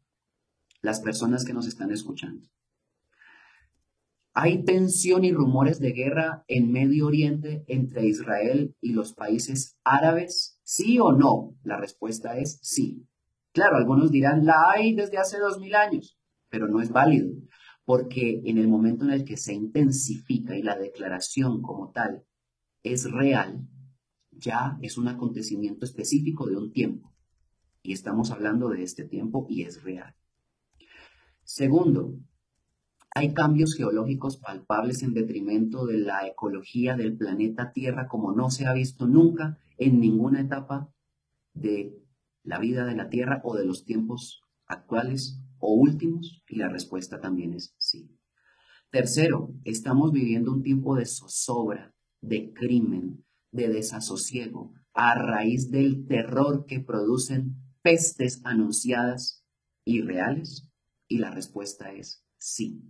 Las personas que nos están escuchando, ¿Hay tensión y rumores de guerra en Medio Oriente entre Israel y los países árabes? ¿Sí o no? La respuesta es sí. Claro, algunos dirán, la hay desde hace dos mil años, pero no es válido, porque en el momento en el que se intensifica y la declaración como tal es real, ya es un acontecimiento específico de un tiempo. Y estamos hablando de este tiempo y es real. Segundo, hay cambios geológicos palpables en detrimento de la ecología del planeta Tierra como no se ha visto nunca en ninguna etapa de la vida de la Tierra o de los tiempos actuales o últimos? Y la respuesta también es sí. Tercero, estamos viviendo un tiempo de zozobra, de crimen, de desasosiego, a raíz del terror que producen pestes anunciadas y reales. Y la respuesta es sí.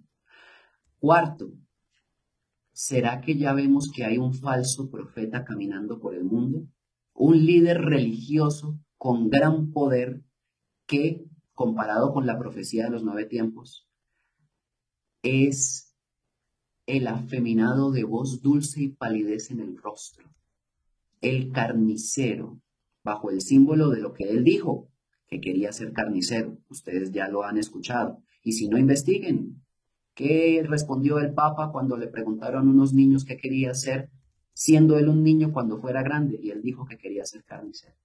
Cuarto, ¿será que ya vemos que hay un falso profeta caminando por el mundo? Un líder religioso con gran poder que, comparado con la profecía de los nueve tiempos, es el afeminado de voz dulce y palidez en el rostro, el carnicero, bajo el símbolo de lo que él dijo, que quería ser carnicero. Ustedes ya lo han escuchado. Y si no investiguen, ¿Qué respondió el Papa cuando le preguntaron a unos niños qué quería ser, siendo él un niño cuando fuera grande? Y él dijo que quería ser carnicero.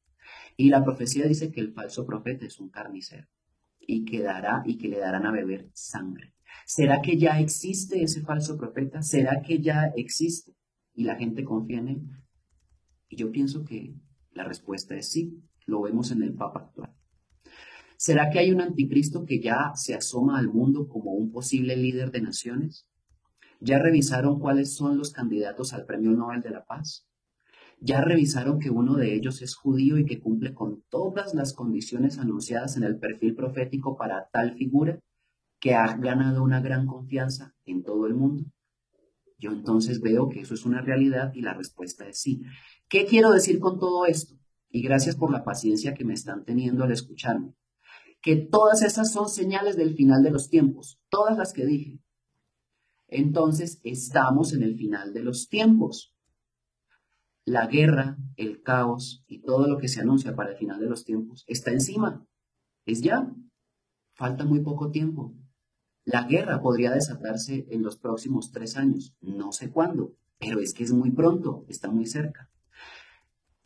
Y la profecía dice que el falso profeta es un carnicero y que dará y que le darán a beber sangre. ¿Será que ya existe ese falso profeta? ¿Será que ya existe? Y la gente confía en él. Y yo pienso que la respuesta es sí. Lo vemos en el Papa actual. ¿Será que hay un anticristo que ya se asoma al mundo como un posible líder de naciones? ¿Ya revisaron cuáles son los candidatos al Premio Nobel de la Paz? ¿Ya revisaron que uno de ellos es judío y que cumple con todas las condiciones anunciadas en el perfil profético para tal figura que ha ganado una gran confianza en todo el mundo? Yo entonces veo que eso es una realidad y la respuesta es sí. ¿Qué quiero decir con todo esto? Y gracias por la paciencia que me están teniendo al escucharme que todas esas son señales del final de los tiempos, todas las que dije. Entonces estamos en el final de los tiempos. La guerra, el caos y todo lo que se anuncia para el final de los tiempos está encima. Es ya. Falta muy poco tiempo. La guerra podría desatarse en los próximos tres años. No sé cuándo, pero es que es muy pronto, está muy cerca.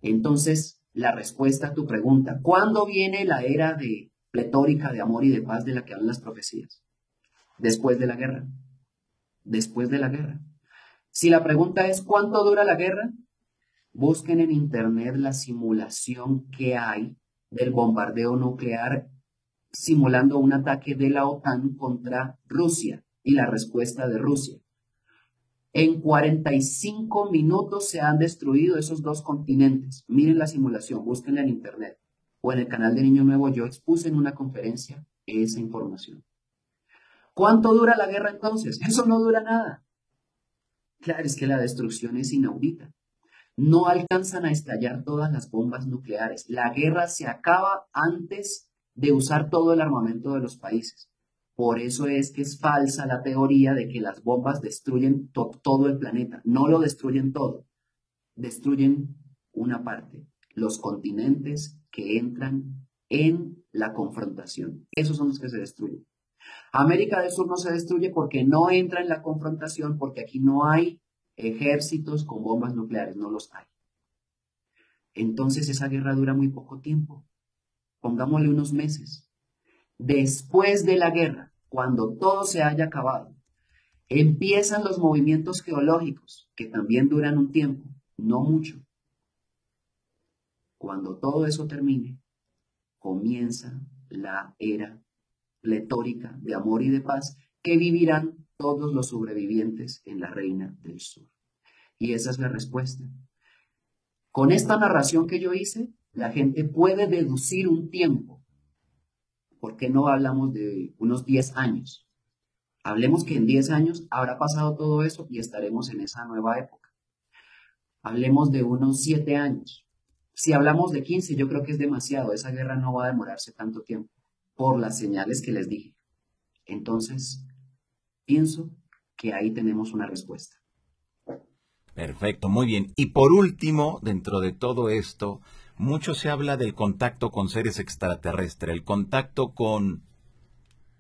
Entonces, la respuesta a tu pregunta, ¿cuándo viene la era de pletórica de amor y de paz de la que hablan las profecías. Después de la guerra. Después de la guerra. Si la pregunta es ¿cuánto dura la guerra? Busquen en internet la simulación que hay del bombardeo nuclear simulando un ataque de la OTAN contra Rusia y la respuesta de Rusia. En 45 minutos se han destruido esos dos continentes. Miren la simulación, búsquenla en internet o en el canal de Niño Nuevo yo expuse en una conferencia esa información. ¿Cuánto dura la guerra entonces? Eso no dura nada. Claro, es que la destrucción es inaudita. No alcanzan a estallar todas las bombas nucleares. La guerra se acaba antes de usar todo el armamento de los países. Por eso es que es falsa la teoría de que las bombas destruyen todo el planeta. No lo destruyen todo. Destruyen una parte, los continentes que entran en la confrontación. Esos son los que se destruyen. América del Sur no se destruye porque no entra en la confrontación, porque aquí no hay ejércitos con bombas nucleares, no los hay. Entonces esa guerra dura muy poco tiempo. Pongámosle unos meses. Después de la guerra, cuando todo se haya acabado, empiezan los movimientos geológicos, que también duran un tiempo, no mucho. Cuando todo eso termine, comienza la era pletórica de amor y de paz que vivirán todos los sobrevivientes en la Reina del Sur. Y esa es la respuesta. Con esta narración que yo hice, la gente puede deducir un tiempo. ¿Por qué no hablamos de unos 10 años? Hablemos que en 10 años habrá pasado todo eso y estaremos en esa nueva época. Hablemos de unos 7 años. Si hablamos de 15, yo creo que es demasiado. Esa guerra no va a demorarse tanto tiempo por las señales que les dije. Entonces, pienso que ahí tenemos una respuesta. Perfecto, muy bien. Y por último, dentro de todo esto, mucho se habla del contacto con seres extraterrestres, el contacto con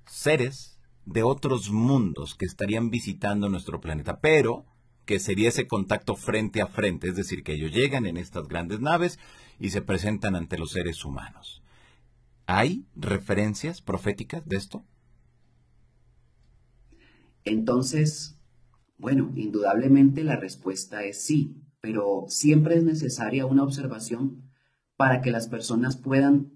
seres de otros mundos que estarían visitando nuestro planeta, pero que sería ese contacto frente a frente, es decir, que ellos llegan en estas grandes naves y se presentan ante los seres humanos. ¿Hay referencias proféticas de esto? Entonces, bueno, indudablemente la respuesta es sí, pero siempre es necesaria una observación para que las personas puedan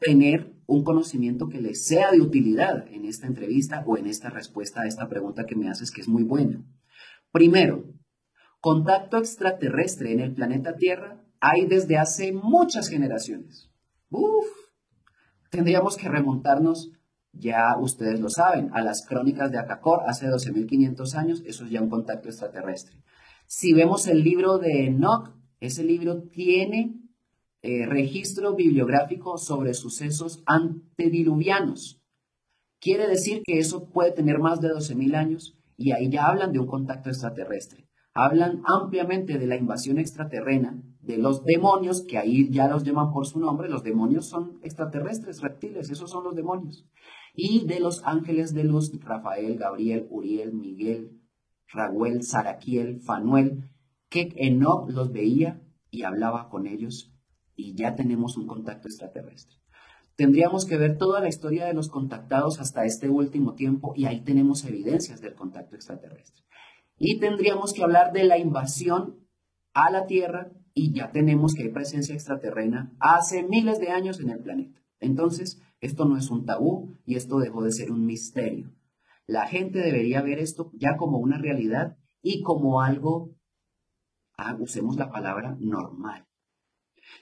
tener un conocimiento que les sea de utilidad en esta entrevista o en esta respuesta a esta pregunta que me haces, que es muy buena. Primero, contacto extraterrestre en el planeta Tierra hay desde hace muchas generaciones. Uf, tendríamos que remontarnos, ya ustedes lo saben, a las crónicas de Acacor hace 12.500 años, eso es ya un contacto extraterrestre. Si vemos el libro de Enoch, ese libro tiene eh, registro bibliográfico sobre sucesos antediluvianos. Quiere decir que eso puede tener más de 12.000 años y ahí ya hablan de un contacto extraterrestre. Hablan ampliamente de la invasión extraterrena, de los demonios, que ahí ya los llaman por su nombre, los demonios son extraterrestres, reptiles, esos son los demonios. Y de los ángeles de luz, Rafael, Gabriel, Uriel, Miguel, Raguel, Saraquiel, Fanuel, que Enoch los veía y hablaba con ellos y ya tenemos un contacto extraterrestre. Tendríamos que ver toda la historia de los contactados hasta este último tiempo y ahí tenemos evidencias del contacto extraterrestre. Y tendríamos que hablar de la invasión a la Tierra y ya tenemos que hay presencia extraterrena hace miles de años en el planeta. Entonces, esto no es un tabú y esto dejó de ser un misterio. La gente debería ver esto ya como una realidad y como algo, ah, usemos la palabra normal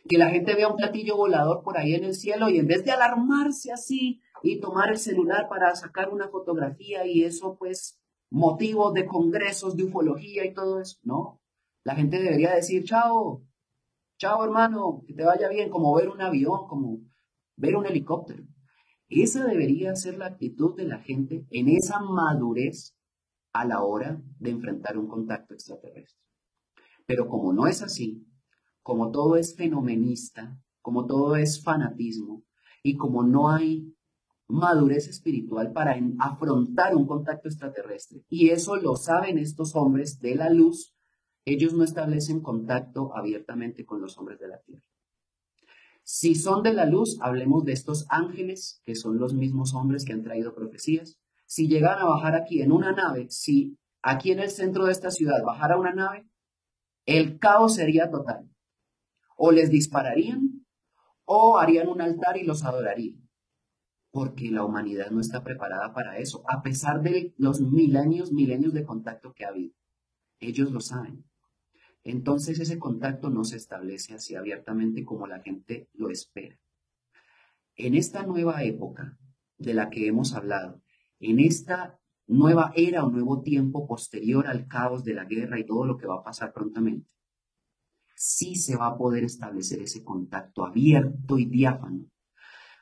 que la gente vea un platillo volador por ahí en el cielo y en vez de alarmarse así y tomar el celular para sacar una fotografía y eso pues motivo de congresos de ufología y todo eso, no. La gente debería decir, chao, chao hermano, que te vaya bien, como ver un avión, como ver un helicóptero. Esa debería ser la actitud de la gente en esa madurez a la hora de enfrentar un contacto extraterrestre. Pero como no es así, como todo es fenomenista, como todo es fanatismo y como no hay madurez espiritual para afrontar un contacto extraterrestre. Y eso lo saben estos hombres de la luz. Ellos no establecen contacto abiertamente con los hombres de la tierra. Si son de la luz, hablemos de estos ángeles, que son los mismos hombres que han traído profecías. Si llegan a bajar aquí en una nave, si aquí en el centro de esta ciudad bajara una nave, el caos sería total o les dispararían o harían un altar y los adorarían. Porque la humanidad no está preparada para eso, a pesar de los milenios, milenios de contacto que ha habido. Ellos lo saben. Entonces ese contacto no se establece así abiertamente como la gente lo espera. En esta nueva época de la que hemos hablado, en esta nueva era o nuevo tiempo posterior al caos de la guerra y todo lo que va a pasar prontamente, sí se va a poder establecer ese contacto abierto y diáfano.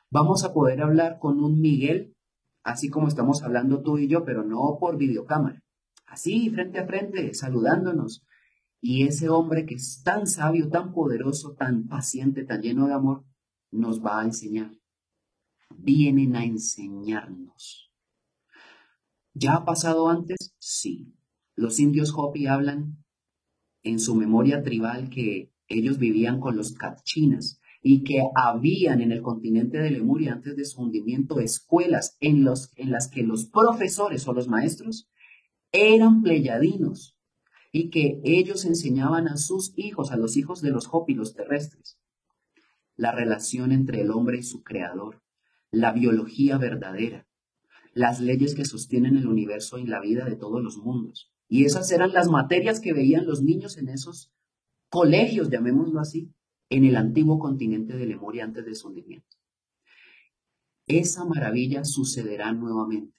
Vamos a poder hablar con un Miguel, así como estamos hablando tú y yo, pero no por videocámara. Así, frente a frente, saludándonos. Y ese hombre que es tan sabio, tan poderoso, tan paciente, tan lleno de amor, nos va a enseñar. Vienen a enseñarnos. ¿Ya ha pasado antes? Sí. Los indios Hopi hablan en su memoria tribal que ellos vivían con los Kachinas y que habían en el continente de Lemuria antes de su hundimiento escuelas en, los, en las que los profesores o los maestros eran pleyadinos y que ellos enseñaban a sus hijos, a los hijos de los Hopi, terrestres, la relación entre el hombre y su creador, la biología verdadera, las leyes que sostienen el universo y la vida de todos los mundos. Y esas eran las materias que veían los niños en esos colegios, llamémoslo así, en el antiguo continente de Lemuria antes de su hundimiento. Esa maravilla sucederá nuevamente.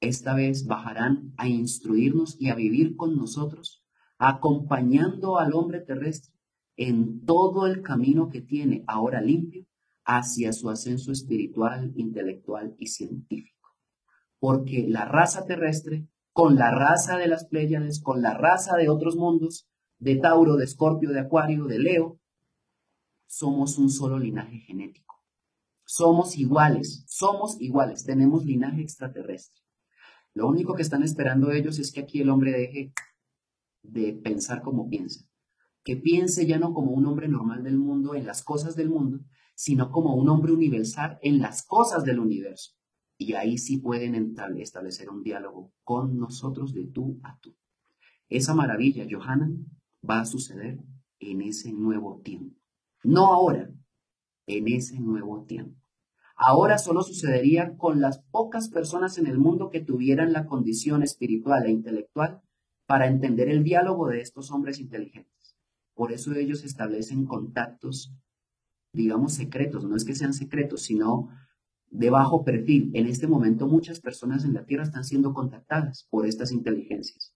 Esta vez bajarán a instruirnos y a vivir con nosotros, acompañando al hombre terrestre en todo el camino que tiene ahora limpio hacia su ascenso espiritual, intelectual y científico. Porque la raza terrestre con la raza de las Pléyades, con la raza de otros mundos, de Tauro, de Escorpio, de Acuario, de Leo. Somos un solo linaje genético. Somos iguales, somos iguales, tenemos linaje extraterrestre. Lo único que están esperando ellos es que aquí el hombre deje de pensar como piensa, que piense ya no como un hombre normal del mundo en las cosas del mundo, sino como un hombre universal en las cosas del universo. Y ahí sí pueden establecer un diálogo con nosotros de tú a tú. Esa maravilla, Johanna, va a suceder en ese nuevo tiempo. No ahora, en ese nuevo tiempo. Ahora solo sucedería con las pocas personas en el mundo que tuvieran la condición espiritual e intelectual para entender el diálogo de estos hombres inteligentes. Por eso ellos establecen contactos, digamos, secretos. No es que sean secretos, sino de bajo perfil. En este momento muchas personas en la Tierra están siendo contactadas por estas inteligencias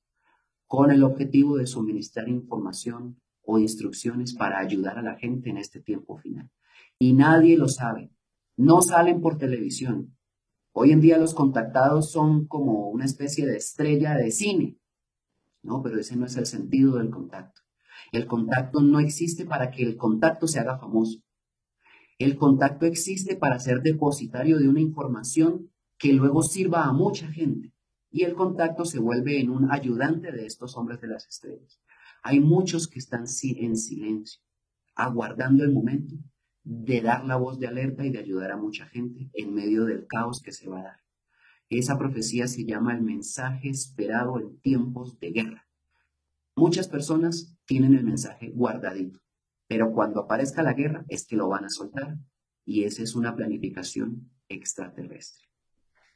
con el objetivo de suministrar información o instrucciones para ayudar a la gente en este tiempo final. Y nadie lo sabe. No salen por televisión. Hoy en día los contactados son como una especie de estrella de cine. No, pero ese no es el sentido del contacto. El contacto no existe para que el contacto se haga famoso. El contacto existe para ser depositario de una información que luego sirva a mucha gente. Y el contacto se vuelve en un ayudante de estos hombres de las estrellas. Hay muchos que están en silencio, aguardando el momento de dar la voz de alerta y de ayudar a mucha gente en medio del caos que se va a dar. Esa profecía se llama el mensaje esperado en tiempos de guerra. Muchas personas tienen el mensaje guardadito, pero cuando aparezca la guerra es que lo van a soltar y esa es una planificación extraterrestre.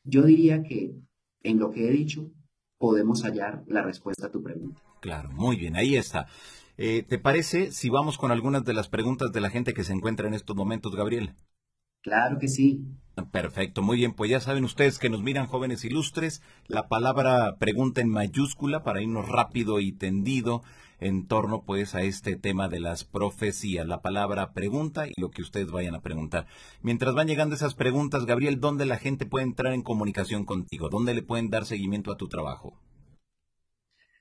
Yo diría que en lo que he dicho podemos hallar la respuesta a tu pregunta. Claro, muy bien, ahí está. Eh, ¿Te parece si vamos con algunas de las preguntas de la gente que se encuentra en estos momentos, Gabriel? Claro que sí. Perfecto, muy bien. Pues ya saben ustedes que nos miran jóvenes ilustres, la palabra pregunta en mayúscula para irnos rápido y tendido en torno pues a este tema de las profecías, la palabra pregunta y lo que ustedes vayan a preguntar. Mientras van llegando esas preguntas, Gabriel, ¿dónde la gente puede entrar en comunicación contigo? ¿Dónde le pueden dar seguimiento a tu trabajo?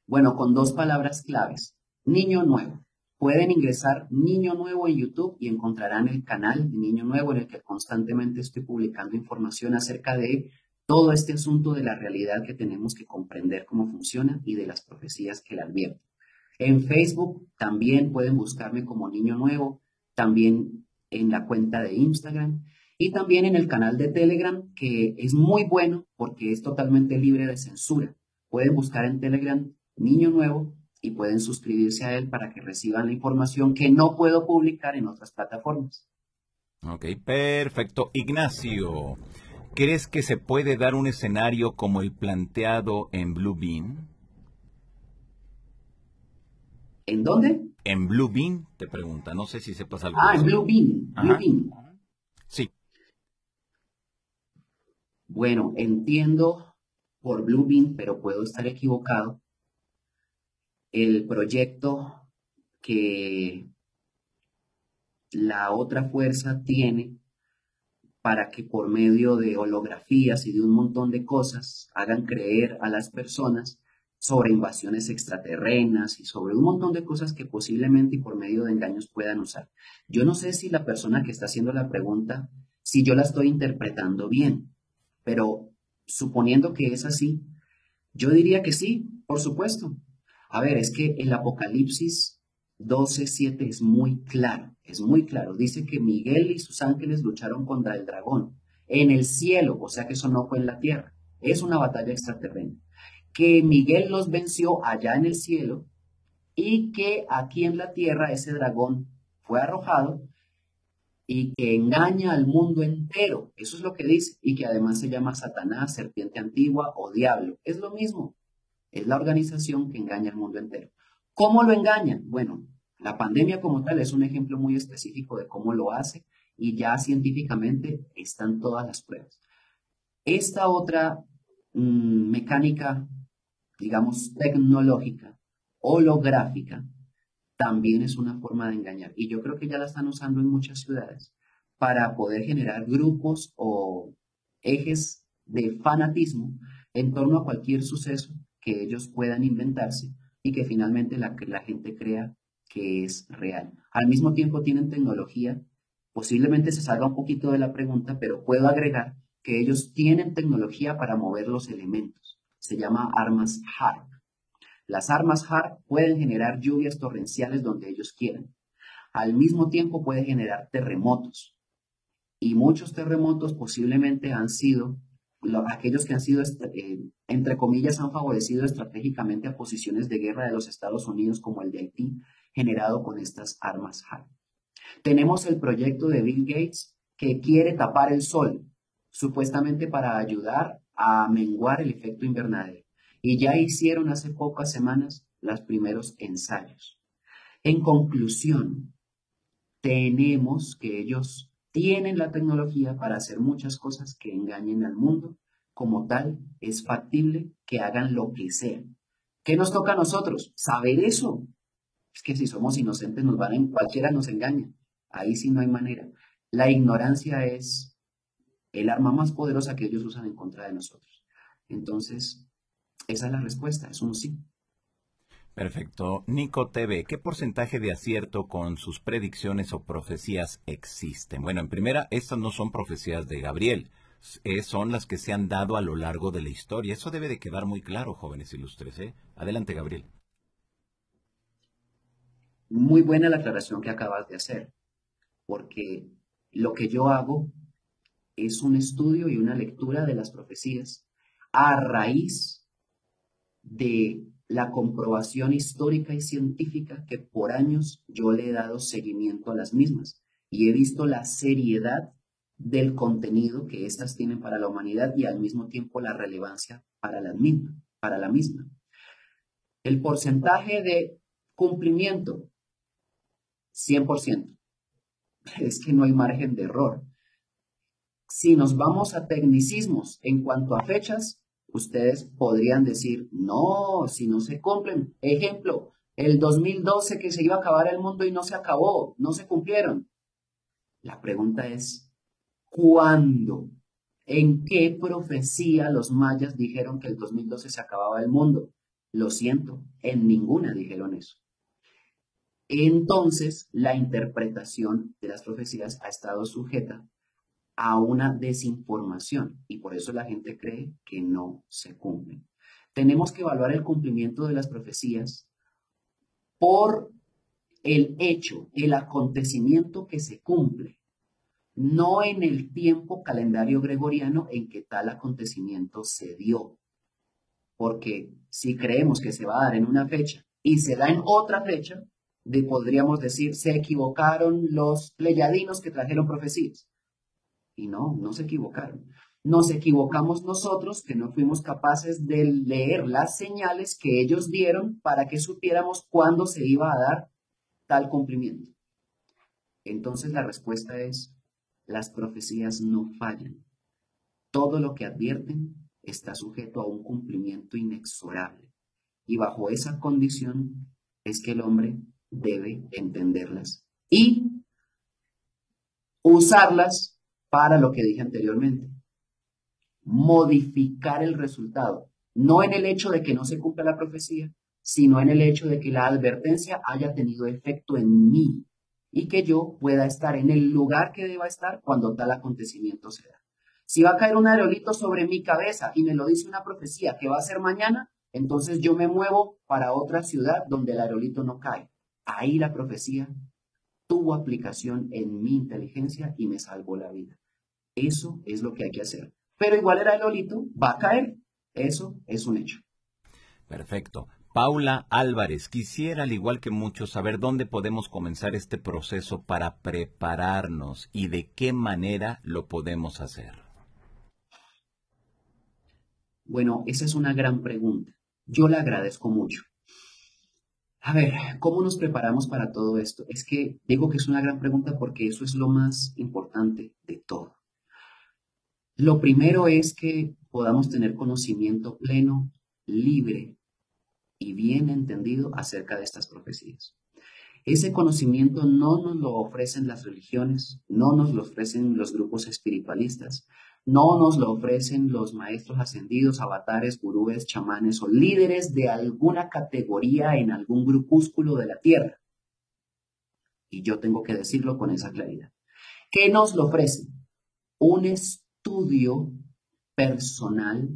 Bueno, con dos palabras claves. Niño Nuevo. Pueden ingresar Niño Nuevo en YouTube y encontrarán el canal de Niño Nuevo en el que constantemente estoy publicando información acerca de todo este asunto de la realidad que tenemos que comprender cómo funciona y de las profecías que la advierten. En Facebook también pueden buscarme como Niño Nuevo, también en la cuenta de Instagram y también en el canal de Telegram, que es muy bueno porque es totalmente libre de censura. Pueden buscar en Telegram Niño Nuevo y pueden suscribirse a él para que reciban la información que no puedo publicar en otras plataformas. Ok, perfecto. Ignacio, ¿crees que se puede dar un escenario como el planteado en Blue Bean? ¿En dónde? En Blue Bean, te pregunta. No sé si sepas algo. Ah, en Blue Bean. Blue Bean. Sí. Bueno, entiendo por Blue Bean, pero puedo estar equivocado el proyecto que la otra fuerza tiene para que por medio de holografías y de un montón de cosas hagan creer a las personas sobre invasiones extraterrenas y sobre un montón de cosas que posiblemente y por medio de engaños puedan usar. Yo no sé si la persona que está haciendo la pregunta, si yo la estoy interpretando bien, pero suponiendo que es así, yo diría que sí, por supuesto. A ver, es que el Apocalipsis 12.7 es muy claro, es muy claro. Dice que Miguel y sus ángeles lucharon contra el dragón en el cielo, o sea que eso no fue en la tierra. Es una batalla extraterrena. Que Miguel los venció allá en el cielo y que aquí en la tierra ese dragón fue arrojado y que engaña al mundo entero. Eso es lo que dice. Y que además se llama Satanás, serpiente antigua o diablo. Es lo mismo. Es la organización que engaña al mundo entero. ¿Cómo lo engañan? Bueno, la pandemia como tal es un ejemplo muy específico de cómo lo hace y ya científicamente están todas las pruebas. Esta otra mm, mecánica, digamos, tecnológica, holográfica, también es una forma de engañar. Y yo creo que ya la están usando en muchas ciudades para poder generar grupos o ejes de fanatismo en torno a cualquier suceso que ellos puedan inventarse y que finalmente la, la gente crea que es real. Al mismo tiempo tienen tecnología, posiblemente se salga un poquito de la pregunta, pero puedo agregar que ellos tienen tecnología para mover los elementos. Se llama armas HARP. Las armas HARP pueden generar lluvias torrenciales donde ellos quieran. Al mismo tiempo pueden generar terremotos. Y muchos terremotos posiblemente han sido aquellos que han sido, eh, entre comillas, han favorecido estratégicamente a posiciones de guerra de los Estados Unidos como el de Haití, generado con estas armas HARP. Tenemos el proyecto de Bill Gates que quiere tapar el sol, supuestamente para ayudar a menguar el efecto invernadero. Y ya hicieron hace pocas semanas los primeros ensayos. En conclusión, tenemos que ellos tienen la tecnología para hacer muchas cosas que engañen al mundo. Como tal, es factible que hagan lo que sea. ¿Qué nos toca a nosotros? Saber eso. Es que si somos inocentes nos van a, cualquiera nos engaña. Ahí sí no hay manera. La ignorancia es el arma más poderosa que ellos usan en contra de nosotros. Entonces, esa es la respuesta, es un sí. Perfecto. Nico TV, ¿qué porcentaje de acierto con sus predicciones o profecías existen? Bueno, en primera, estas no son profecías de Gabriel, eh, son las que se han dado a lo largo de la historia. Eso debe de quedar muy claro, jóvenes ilustres. ¿eh? Adelante, Gabriel. Muy buena la aclaración que acabas de hacer, porque lo que yo hago es un estudio y una lectura de las profecías a raíz de la comprobación histórica y científica que por años yo le he dado seguimiento a las mismas y he visto la seriedad del contenido que éstas tienen para la humanidad y al mismo tiempo la relevancia para la misma. Para la misma. El porcentaje de cumplimiento, 100%. Es que no hay margen de error. Si nos vamos a tecnicismos en cuanto a fechas, ustedes podrían decir, no, si no se cumplen. Ejemplo, el 2012 que se iba a acabar el mundo y no se acabó, no se cumplieron. La pregunta es, ¿cuándo? ¿En qué profecía los mayas dijeron que el 2012 se acababa el mundo? Lo siento, en ninguna dijeron eso. Entonces, la interpretación de las profecías ha estado sujeta a una desinformación y por eso la gente cree que no se cumplen. Tenemos que evaluar el cumplimiento de las profecías por el hecho, el acontecimiento que se cumple, no en el tiempo calendario gregoriano en que tal acontecimiento se dio. Porque si creemos que se va a dar en una fecha y se da en otra fecha, de, podríamos decir, se equivocaron los pleyadinos que trajeron profecías. Y no, no se equivocaron. Nos equivocamos nosotros que no fuimos capaces de leer las señales que ellos dieron para que supiéramos cuándo se iba a dar tal cumplimiento. Entonces la respuesta es, las profecías no fallan. Todo lo que advierten está sujeto a un cumplimiento inexorable. Y bajo esa condición es que el hombre debe entenderlas y usarlas para lo que dije anteriormente. Modificar el resultado, no en el hecho de que no se cumpla la profecía, sino en el hecho de que la advertencia haya tenido efecto en mí y que yo pueda estar en el lugar que deba estar cuando tal acontecimiento se da. Si va a caer un aerolito sobre mi cabeza y me lo dice una profecía que va a ser mañana, entonces yo me muevo para otra ciudad donde el aerolito no cae. Ahí la profecía tuvo aplicación en mi inteligencia y me salvó la vida. Eso es lo que hay que hacer. Pero igual era el olito, va a caer. Eso es un hecho. Perfecto. Paula Álvarez, quisiera, al igual que muchos, saber dónde podemos comenzar este proceso para prepararnos y de qué manera lo podemos hacer. Bueno, esa es una gran pregunta. Yo le agradezco mucho. A ver, ¿cómo nos preparamos para todo esto? Es que digo que es una gran pregunta porque eso es lo más importante de todo. Lo primero es que podamos tener conocimiento pleno, libre y bien entendido acerca de estas profecías. Ese conocimiento no nos lo ofrecen las religiones, no nos lo ofrecen los grupos espiritualistas, No nos lo ofrecen los maestros ascendidos, avatares, gurúes, chamanes o líderes de alguna categoría en algún grupúsculo de la tierra. Y yo tengo que decirlo con esa claridad. ¿Qué nos lo ofrecen? Un estudio personal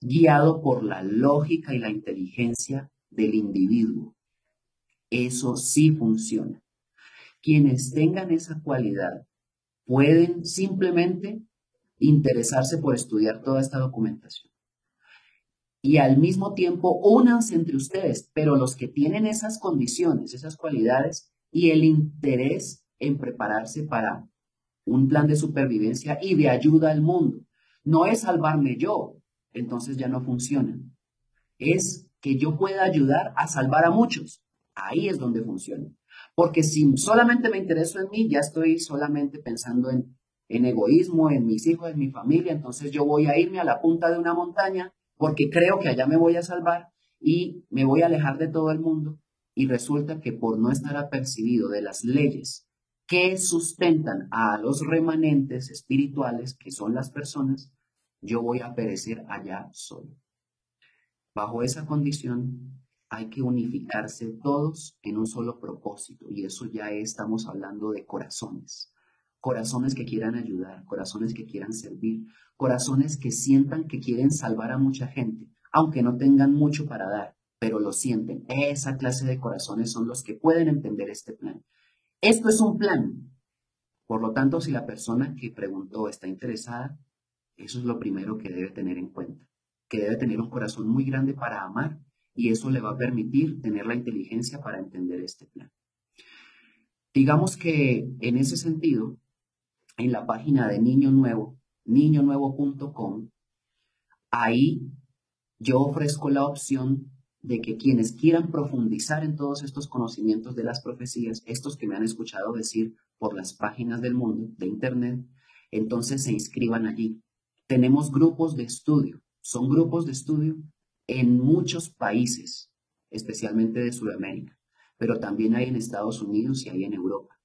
guiado por la lógica y la inteligencia del individuo. Eso sí funciona. Quienes tengan esa cualidad pueden simplemente interesarse por estudiar toda esta documentación. Y al mismo tiempo, únanse entre ustedes, pero los que tienen esas condiciones, esas cualidades y el interés en prepararse para un plan de supervivencia y de ayuda al mundo. No es salvarme yo, entonces ya no funciona. Es que yo pueda ayudar a salvar a muchos. Ahí es donde funciona. Porque si solamente me intereso en mí, ya estoy solamente pensando en, en egoísmo, en mis hijos, en mi familia. Entonces yo voy a irme a la punta de una montaña porque creo que allá me voy a salvar y me voy a alejar de todo el mundo. Y resulta que por no estar apercibido de las leyes que sustentan a los remanentes espirituales, que son las personas, yo voy a perecer allá solo. Bajo esa condición, hay que unificarse todos en un solo propósito y eso ya estamos hablando de corazones. Corazones que quieran ayudar, corazones que quieran servir, corazones que sientan que quieren salvar a mucha gente, aunque no tengan mucho para dar, pero lo sienten. Esa clase de corazones son los que pueden entender este plan. Esto es un plan. Por lo tanto, si la persona que preguntó está interesada, eso es lo primero que debe tener en cuenta, que debe tener un corazón muy grande para amar y eso le va a permitir tener la inteligencia para entender este plan. Digamos que en ese sentido, en la página de Niño Nuevo, niñonuevo.com, ahí yo ofrezco la opción de que quienes quieran profundizar en todos estos conocimientos de las profecías, estos que me han escuchado decir por las páginas del mundo, de Internet, entonces se inscriban allí. Tenemos grupos de estudio, son grupos de estudio en muchos países, especialmente de Sudamérica, pero también hay en Estados Unidos y hay en Europa.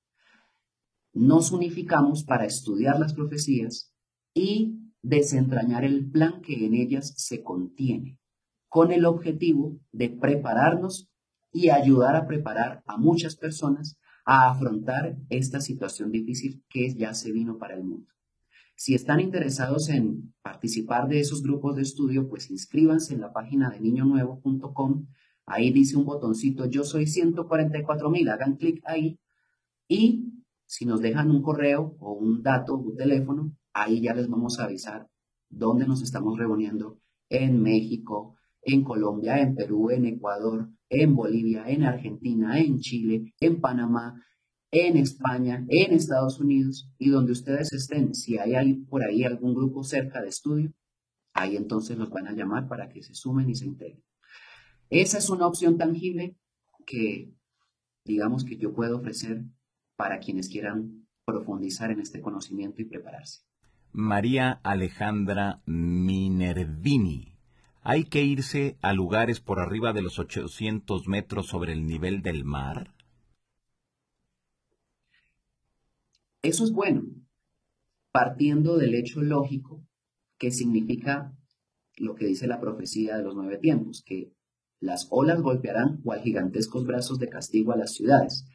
Nos unificamos para estudiar las profecías y desentrañar el plan que en ellas se contiene, con el objetivo de prepararnos y ayudar a preparar a muchas personas a afrontar esta situación difícil que ya se vino para el mundo. Si están interesados en participar de esos grupos de estudio, pues inscríbanse en la página de niñonuevo.com. Ahí dice un botoncito, yo soy 144 mil, hagan clic ahí y si nos dejan un correo o un dato, un teléfono, ahí ya les vamos a avisar dónde nos estamos reuniendo en México, en Colombia, en Perú, en Ecuador, en Bolivia, en Argentina, en Chile, en Panamá, en España, en Estados Unidos y donde ustedes estén, si hay por ahí algún grupo cerca de estudio, ahí entonces los van a llamar para que se sumen y se integren. Esa es una opción tangible que digamos que yo puedo ofrecer para quienes quieran profundizar en este conocimiento y prepararse. María Alejandra Minervini. ¿Hay que irse a lugares por arriba de los 800 metros sobre el nivel del mar? Eso es bueno, partiendo del hecho lógico que significa lo que dice la profecía de los nueve tiempos, que las olas golpearán cual gigantescos brazos de castigo a las ciudades.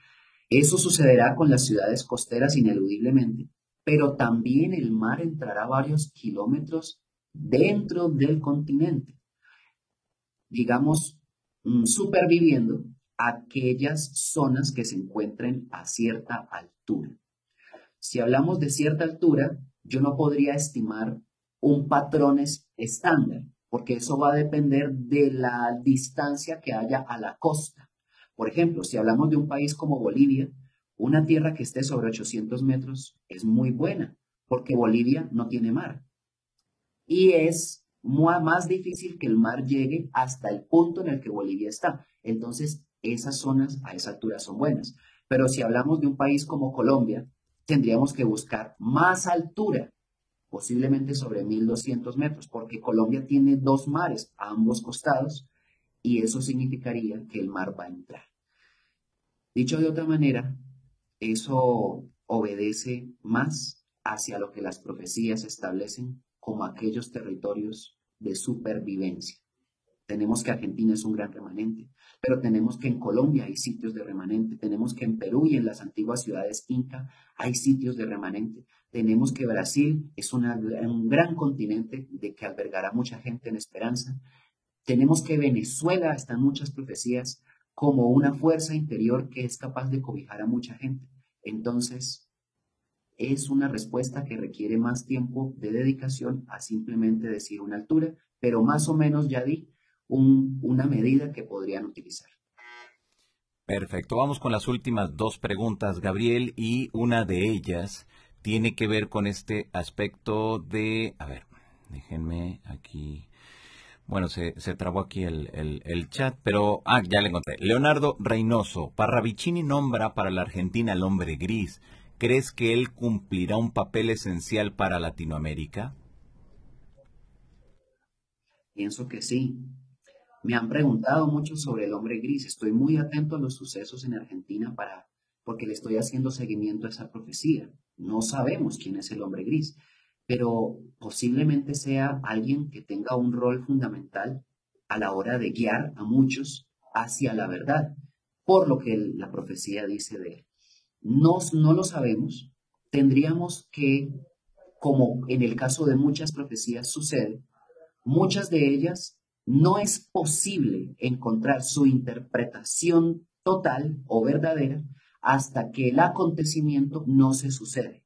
Eso sucederá con las ciudades costeras ineludiblemente, pero también el mar entrará varios kilómetros dentro del continente, digamos, mm, superviviendo aquellas zonas que se encuentren a cierta altura. Si hablamos de cierta altura, yo no podría estimar un patrón estándar, porque eso va a depender de la distancia que haya a la costa. Por ejemplo, si hablamos de un país como Bolivia, una tierra que esté sobre 800 metros es muy buena, porque Bolivia no tiene mar. Y es más difícil que el mar llegue hasta el punto en el que Bolivia está. Entonces, esas zonas a esa altura son buenas. Pero si hablamos de un país como Colombia, tendríamos que buscar más altura, posiblemente sobre 1200 metros, porque Colombia tiene dos mares a ambos costados y eso significaría que el mar va a entrar. Dicho de otra manera, eso obedece más hacia lo que las profecías establecen como aquellos territorios de supervivencia. Tenemos que Argentina es un gran remanente, pero tenemos que en Colombia hay sitios de remanente, tenemos que en Perú y en las antiguas ciudades inca hay sitios de remanente, tenemos que Brasil es un gran continente de que albergará mucha gente en esperanza, tenemos que Venezuela, están muchas profecías, como una fuerza interior que es capaz de cobijar a mucha gente. Entonces, es una respuesta que requiere más tiempo de dedicación a simplemente decir una altura, pero más o menos ya di una medida que podrían utilizar. Perfecto, vamos con las últimas dos preguntas, Gabriel, y una de ellas tiene que ver con este aspecto de, a ver, déjenme aquí. Bueno, se, se trabó aquí el, el, chat, pero, ah, ya le encontré. Leonardo Reynoso, Parravicini nombra para la Argentina el hombre gris. ¿Crees que él cumplirá un papel esencial para Latinoamérica? Pienso que sí. Me han preguntado mucho sobre el hombre gris. Estoy muy atento a los sucesos en Argentina para, porque le estoy haciendo seguimiento a esa profecía. No sabemos quién es el hombre gris, pero posiblemente sea alguien que tenga un rol fundamental a la hora de guiar a muchos hacia la verdad, por lo que la profecía dice de él. No, no lo sabemos. Tendríamos que, como en el caso de muchas profecías sucede, muchas de ellas no es posible encontrar su interpretación total o verdadera hasta que el acontecimiento no se sucede.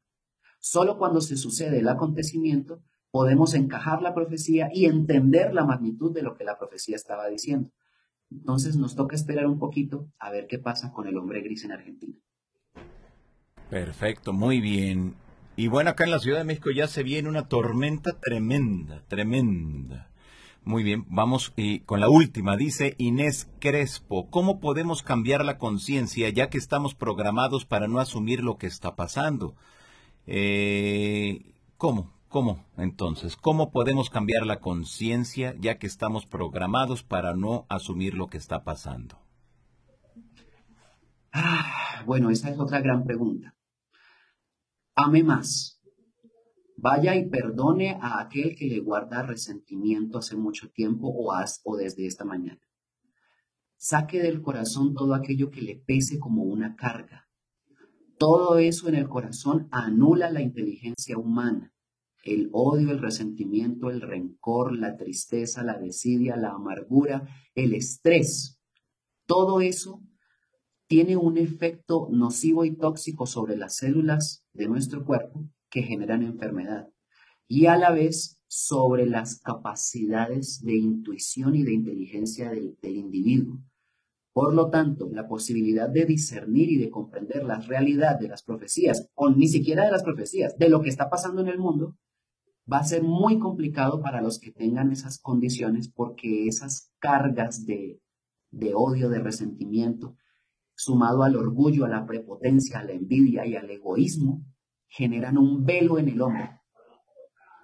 Solo cuando se sucede el acontecimiento podemos encajar la profecía y entender la magnitud de lo que la profecía estaba diciendo. Entonces nos toca esperar un poquito a ver qué pasa con el hombre gris en Argentina. Perfecto, muy bien. Y bueno, acá en la Ciudad de México ya se viene una tormenta tremenda, tremenda. Muy bien, vamos y con la última. Dice Inés Crespo, ¿cómo podemos cambiar la conciencia ya que estamos programados para no asumir lo que está pasando? Eh, ¿Cómo? ¿Cómo entonces? ¿Cómo podemos cambiar la conciencia ya que estamos programados para no asumir lo que está pasando? Ah, bueno, esa es otra gran pregunta. Ame más Vaya y perdone a aquel que le guarda resentimiento hace mucho tiempo o, o desde esta mañana. Saque del corazón todo aquello que le pese como una carga. Todo eso en el corazón anula la inteligencia humana. El odio, el resentimiento, el rencor, la tristeza, la desidia, la amargura, el estrés. Todo eso tiene un efecto nocivo y tóxico sobre las células de nuestro cuerpo que generan enfermedad y a la vez sobre las capacidades de intuición y de inteligencia del, individuo. Por lo tanto, la posibilidad de discernir y de comprender la realidad de las profecías, o ni siquiera de las profecías, de lo que está pasando en el mundo, va a ser muy complicado para los que tengan esas condiciones porque esas cargas de, de odio, de resentimiento, sumado al orgullo, a la prepotencia, a la envidia y al egoísmo, generan un velo en el hombre.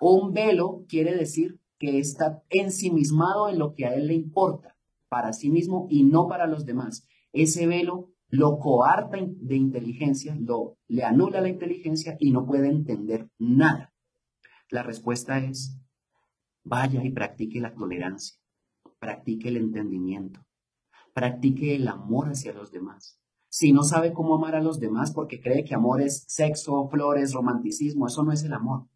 Un velo quiere decir que está ensimismado en lo que a él le importa, para sí mismo y no para los demás. Ese velo lo coarta de inteligencia, lo, le anula la inteligencia y no puede entender nada. La respuesta es, vaya y practique la tolerancia, practique el entendimiento, practique el amor hacia los demás, si no sabe cómo amar a los demás porque cree que amor es sexo, flores, romanticismo, eso no es el amor.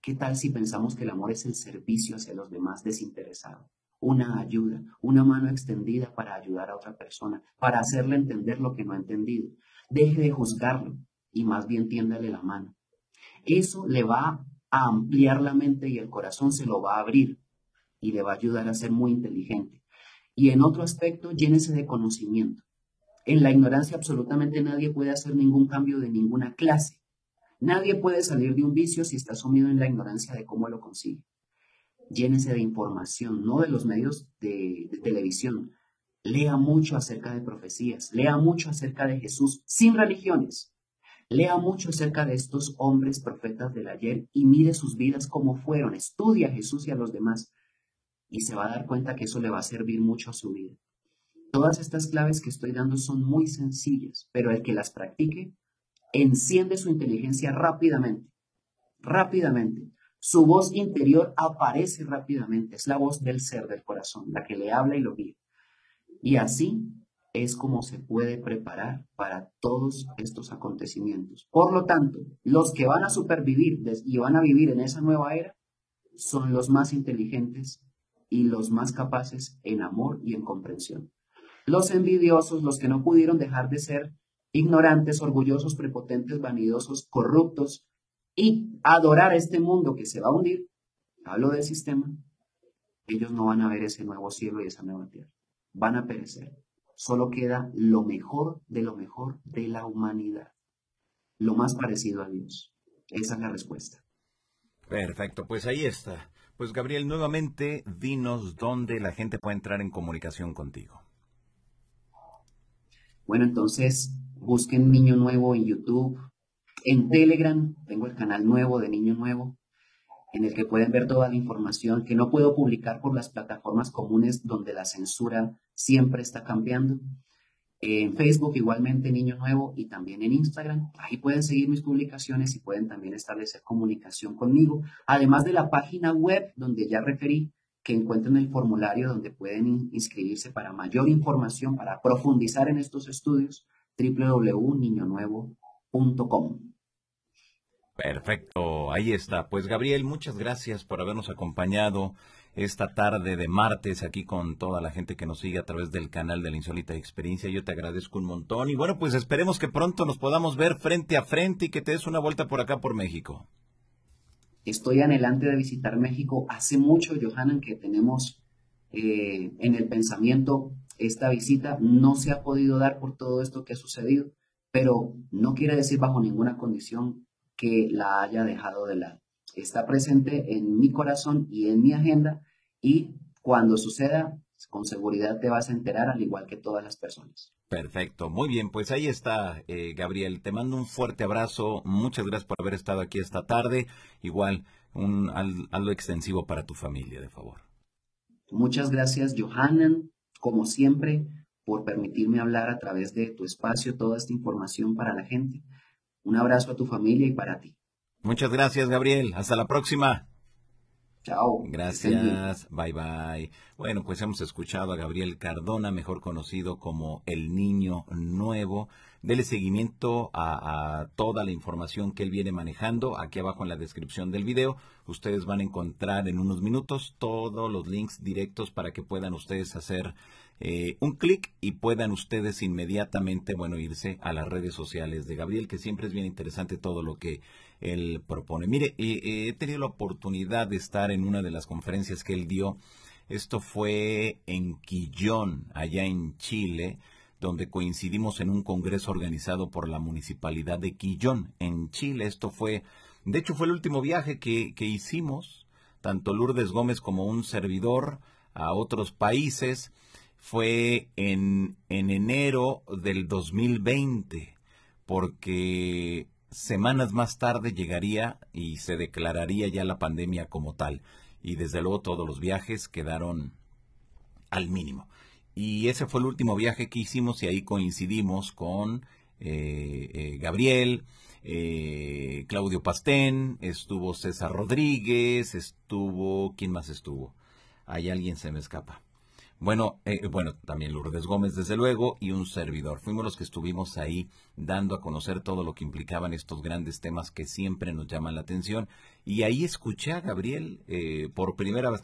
¿Qué tal si pensamos que el amor es el servicio hacia los demás desinteresado? Una ayuda, una mano extendida para ayudar a otra persona, para hacerle entender lo que no ha entendido. Deje de juzgarlo y más bien tiéndale la mano. Eso le va a ampliar la mente y el corazón se lo va a abrir y le va a ayudar a ser muy inteligente. Y en otro aspecto, llénese de conocimiento. En la ignorancia absolutamente nadie puede hacer ningún cambio de ninguna clase. Nadie puede salir de un vicio si está sumido en la ignorancia de cómo lo consigue. Llénese de información, no de los medios de, televisión. Lea mucho acerca de profecías, lea mucho acerca de Jesús sin religiones. Lea mucho acerca de estos hombres profetas del ayer y mire sus vidas como fueron. Estudia a Jesús y a los demás y se va a dar cuenta que eso le va a servir mucho a su vida. Todas estas claves que estoy dando son muy sencillas, pero el que las practique enciende su inteligencia rápidamente rápidamente. Su voz interior aparece rápidamente. Es la voz del ser, del corazón, la que le habla y lo guía. Y así es como se puede preparar para todos estos acontecimientos. Por lo tanto, los que van a supervivir y van a vivir en esa nueva era son los más inteligentes y los más capaces en amor y en comprensión. Los envidiosos, los que no pudieron dejar de ser ignorantes, orgullosos, prepotentes, vanidosos, corruptos y adorar este mundo que se va a hundir, hablo del sistema, ellos no van a ver ese nuevo cielo y esa nueva tierra. Van a perecer. Solo queda lo mejor de lo mejor de la humanidad. Lo más parecido a Dios. Esa es la respuesta. Perfecto, pues ahí está. Pues Gabriel, nuevamente dinos dónde la gente puede entrar en comunicación contigo. Bueno, entonces busquen Niño Nuevo en YouTube. En Telegram tengo el canal nuevo de Niño Nuevo, en el que pueden ver toda la información que no puedo publicar por las plataformas comunes donde la censura siempre está cambiando. En Facebook igualmente Niño Nuevo y también en Instagram. Ahí pueden seguir mis publicaciones y pueden también establecer comunicación conmigo. Además de la página web donde ya referí, que encuentren el formulario donde pueden inscribirse para mayor información, para profundizar en estos estudios, www.niñonuevo.com. Perfecto, ahí está. Pues Gabriel, muchas gracias por habernos acompañado esta tarde de martes aquí con toda la gente que nos sigue a través del canal de la Insólita Experiencia. Yo te agradezco un montón y bueno, pues esperemos que pronto nos podamos ver frente a frente y que te des una vuelta por acá por México. Estoy anhelante de visitar México. Hace mucho, Johanan, que tenemos eh, en el pensamiento esta visita. No se ha podido dar por todo esto que ha sucedido, pero no quiere decir bajo ninguna condición que la haya dejado de lado. Está presente en mi corazón y en mi agenda y cuando suceda, con seguridad te vas a enterar al igual que todas las personas. Perfecto, muy bien, pues ahí está, eh, Gabriel. Te mando un fuerte abrazo, muchas gracias por haber estado aquí esta tarde. Igual, un algo extensivo para tu familia, de favor. Muchas gracias, Johanan, como siempre, por permitirme hablar a través de tu espacio toda esta información para la gente. Un abrazo a tu familia y para ti. Muchas gracias, Gabriel. Hasta la próxima. Chao. Gracias. Bye bye. Bueno, pues hemos escuchado a Gabriel Cardona, mejor conocido como el Niño Nuevo. Dele seguimiento a, toda la información que él viene manejando. Aquí abajo en la descripción del video, ustedes van a encontrar en unos minutos todos los links directos para que puedan ustedes hacer eh, un clic y puedan ustedes inmediatamente, bueno, irse a las redes sociales de Gabriel, que siempre es bien interesante todo lo que él propone. Mire, he tenido la oportunidad de estar en una de las conferencias que él dio. Esto fue en Quillón, allá en Chile, donde coincidimos en un congreso organizado por la municipalidad de Quillón, en Chile. Esto fue, de hecho, fue el último viaje que, que hicimos, tanto Lourdes Gómez como un servidor, a otros países. Fue en, en enero del 2020, porque semanas más tarde llegaría y se declararía ya la pandemia como tal. Y desde luego todos los viajes quedaron al mínimo. Y ese fue el último viaje que hicimos y ahí coincidimos con eh, eh, Gabriel, eh, Claudio Pastén, estuvo César Rodríguez, estuvo... ¿Quién más estuvo? Hay alguien se me escapa. Bueno, eh, bueno, también Lourdes Gómez, desde luego, y un servidor. Fuimos los que estuvimos ahí dando a conocer todo lo que implicaban estos grandes temas que siempre nos llaman la atención. Y ahí escuché a Gabriel eh, por, primera vez,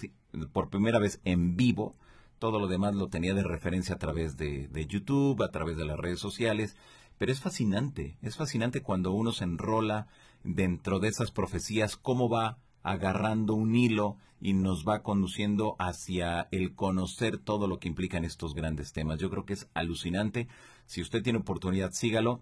por primera vez en vivo. Todo lo demás lo tenía de referencia a través de, de YouTube, a través de las redes sociales. Pero es fascinante, es fascinante cuando uno se enrola dentro de esas profecías, cómo va agarrando un hilo y nos va conduciendo hacia el conocer todo lo que implican estos grandes temas. Yo creo que es alucinante. Si usted tiene oportunidad, sígalo.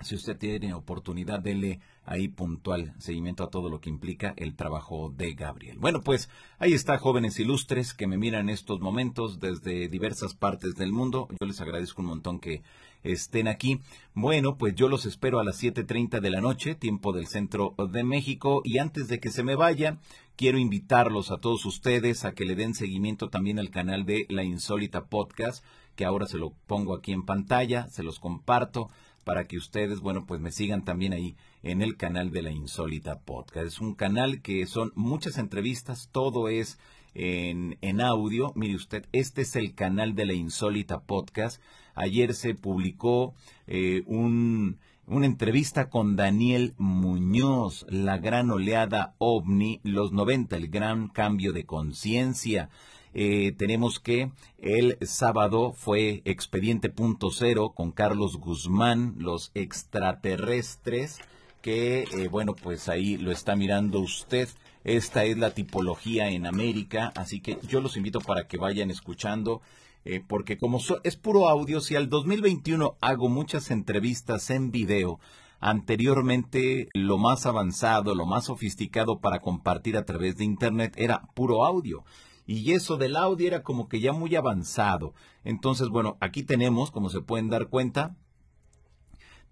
Si usted tiene oportunidad, dele ahí puntual seguimiento a todo lo que implica el trabajo de Gabriel. Bueno, pues ahí está, jóvenes ilustres que me miran en estos momentos desde diversas partes del mundo. Yo les agradezco un montón que estén aquí. Bueno, pues yo los espero a las 7.30 de la noche, tiempo del centro de México. Y antes de que se me vaya, quiero invitarlos a todos ustedes a que le den seguimiento también al canal de La Insólita Podcast, que ahora se lo pongo aquí en pantalla, se los comparto para que ustedes, bueno, pues me sigan también ahí en el canal de la Insólita Podcast. Es un canal que son muchas entrevistas, todo es en, en, audio. Mire usted, este es el canal de la Insólita Podcast. Ayer se publicó eh, un, una entrevista con Daniel Muñoz, la gran oleada ovni, los 90, el gran cambio de conciencia. Eh, tenemos que el sábado fue expediente punto cero con Carlos Guzmán, los extraterrestres, que eh, bueno, pues ahí lo está mirando usted. Esta es la tipología en América, así que yo los invito para que vayan escuchando. Eh, porque como es puro audio, si al 2021 hago muchas entrevistas en video, anteriormente lo más avanzado, lo más sofisticado para compartir a través de Internet era puro audio y eso del audio era como que ya muy avanzado. Entonces, bueno, aquí tenemos, como se pueden dar cuenta,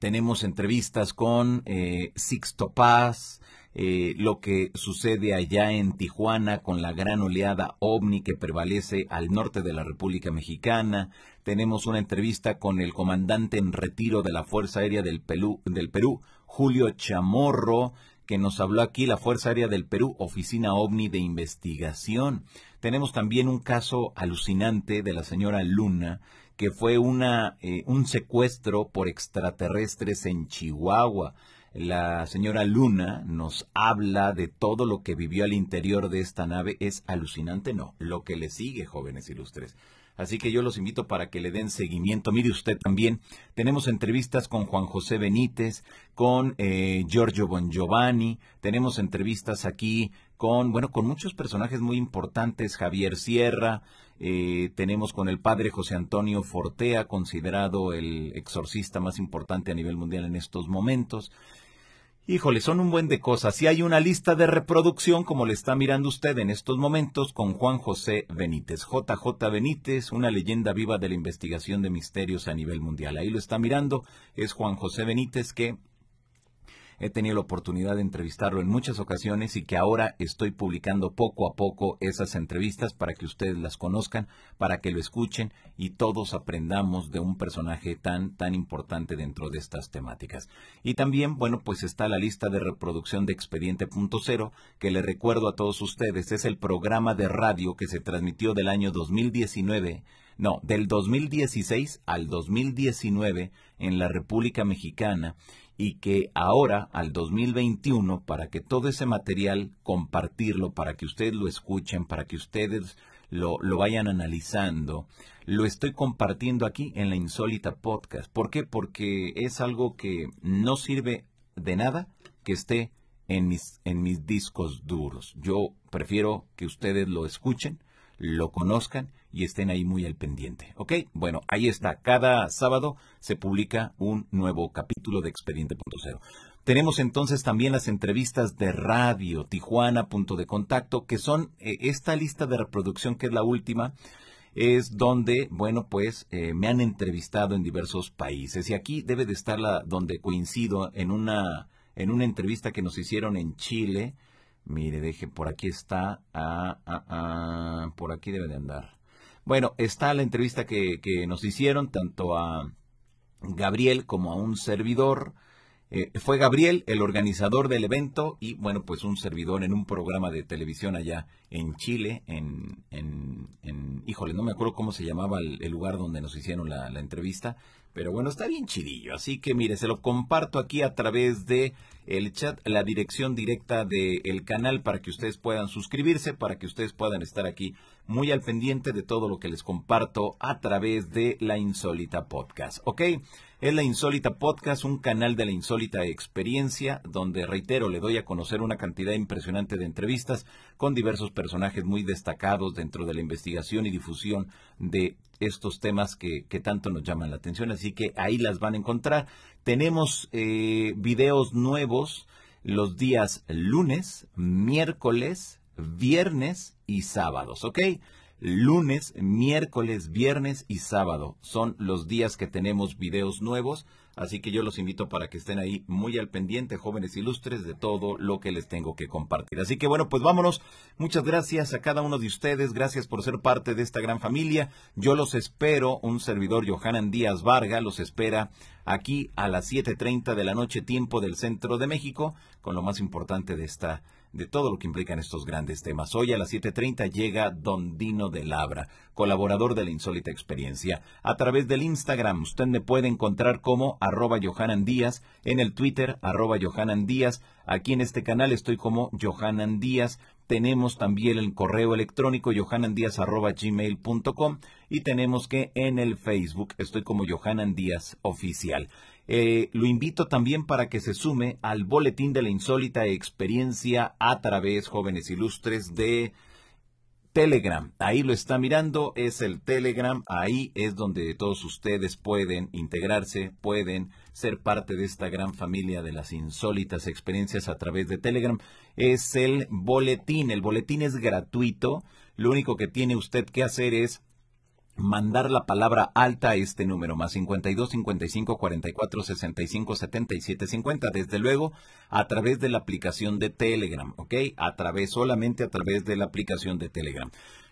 tenemos entrevistas con eh, Sixto Paz, eh, lo que sucede allá en Tijuana con la gran oleada ovni que prevalece al norte de la República Mexicana. Tenemos una entrevista con el comandante en retiro de la Fuerza Aérea del Perú Julio Chamorro, que nos habló aquí la Fuerza Aérea del Perú, Oficina OVNI de Investigación. Tenemos también un caso alucinante de la señora Luna, que fue una, eh, un secuestro por extraterrestres en Chihuahua. La señora Luna nos habla de todo lo que vivió al interior de esta nave. ¿Es alucinante? No. Lo que le sigue, jóvenes ilustres. Así que yo los invito para que le den seguimiento. Mire usted también, tenemos entrevistas con Juan José Benítez, con eh, Giorgio Bongiovanni, tenemos entrevistas aquí con, bueno, con muchos personajes muy importantes, Javier Sierra, eh, tenemos con el padre José Antonio Fortea, considerado el exorcista más importante a nivel mundial en estos momentos. Híjole, son un buen de cosas. Si hay una lista de reproducción, como le está mirando usted en estos momentos, con Juan José Benítez. JJ Benítez, una leyenda viva de la investigación de misterios a nivel mundial. Ahí lo está mirando. Es Juan José Benítez que He tenido la oportunidad de entrevistarlo en muchas ocasiones y que ahora estoy publicando poco a poco esas entrevistas para que ustedes las conozcan, para que lo escuchen y todos aprendamos de un personaje tan tan importante dentro de estas temáticas. Y también, bueno, pues está la lista de reproducción de Expediente Punto Cero, que le recuerdo a todos ustedes, es el programa de radio que se transmitió del año 2019 no, del 2016 al 2019 en la República Mexicana y que ahora al 2021 para que todo ese material compartirlo, para que ustedes lo escuchen, para que ustedes lo, lo, vayan analizando, lo estoy compartiendo aquí en la Insólita Podcast. ¿Por qué? Porque es algo que no sirve de nada que esté en mis, en mis discos duros. Yo prefiero que ustedes lo escuchen, lo conozcan y estén ahí muy al pendiente. ¿Ok? Bueno, ahí está. Cada sábado se publica un nuevo capítulo de Expediente.0. Tenemos entonces también las entrevistas de radio, Tijuana, punto de contacto, que son eh, esta lista de reproducción que es la última es donde, bueno, pues eh, me han entrevistado en diversos países. Y aquí debe de estar la, donde coincido en una, en una entrevista que nos hicieron en Chile. Mire, deje, por aquí está. Ah, ah, ah, por aquí debe de andar. Bueno, está la entrevista que, que nos hicieron tanto a Gabriel como a un servidor. Eh, fue Gabriel el organizador del evento y bueno, pues un servidor en un programa de televisión allá en Chile, en, en, en híjole, no me acuerdo cómo se llamaba el, lugar donde nos hicieron la, la, entrevista, pero bueno, está bien chidillo, así que mire, se lo comparto aquí a través de el chat, la dirección directa del canal para que ustedes puedan suscribirse, para que ustedes puedan estar aquí muy al pendiente de todo lo que les comparto a través de la Insólita Podcast. ¿Ok? Es la Insólita Podcast, un canal de la insólita experiencia, donde, reitero, le doy a conocer una cantidad impresionante de entrevistas con diversos personajes muy destacados dentro de la investigación y difusión de estos temas que, tanto nos llaman la atención. Así que ahí las van a encontrar. Tenemos eh, videos nuevos los días lunes, miércoles, viernes y sábados, ¿ok? Lunes, miércoles, viernes y sábado son los días que tenemos videos nuevos. Así que yo los invito para que estén ahí muy al pendiente, jóvenes ilustres, de todo lo que les tengo que compartir. Así que bueno, pues vámonos. Muchas gracias a cada uno de ustedes. Gracias por ser parte de esta gran familia. Yo los espero. Un servidor, Johanan Díaz Varga, los espera aquí a las 7.30 de la noche, tiempo del centro de México, con lo más importante de esta de todo lo que implican estos grandes temas. Hoy a las 7.30 llega Don Dino de Labra, colaborador de la insólita experiencia. A través del Instagram usted me puede encontrar como arroba Johanan Díaz, en el Twitter arroba Johanan Díaz, aquí en este canal estoy como Johanan Díaz, tenemos también el correo electrónico johanandiaz.gmail.com y tenemos que en el Facebook estoy como Johanan Díaz Oficial. Eh, lo invito también para que se sume al boletín de la insólita experiencia a través, jóvenes ilustres, de Telegram. Ahí lo está mirando, es el Telegram. Ahí es donde todos ustedes pueden integrarse, pueden ser parte de esta gran familia de las insólitas experiencias a través de Telegram. Es el boletín. El boletín es gratuito. Lo único que tiene usted que hacer es mandar la palabra alta a este número, más 52 55 44 65 77 50, desde luego a través de la aplicación de Telegram, ¿ok? A través, solamente a través de la aplicación de Telegram.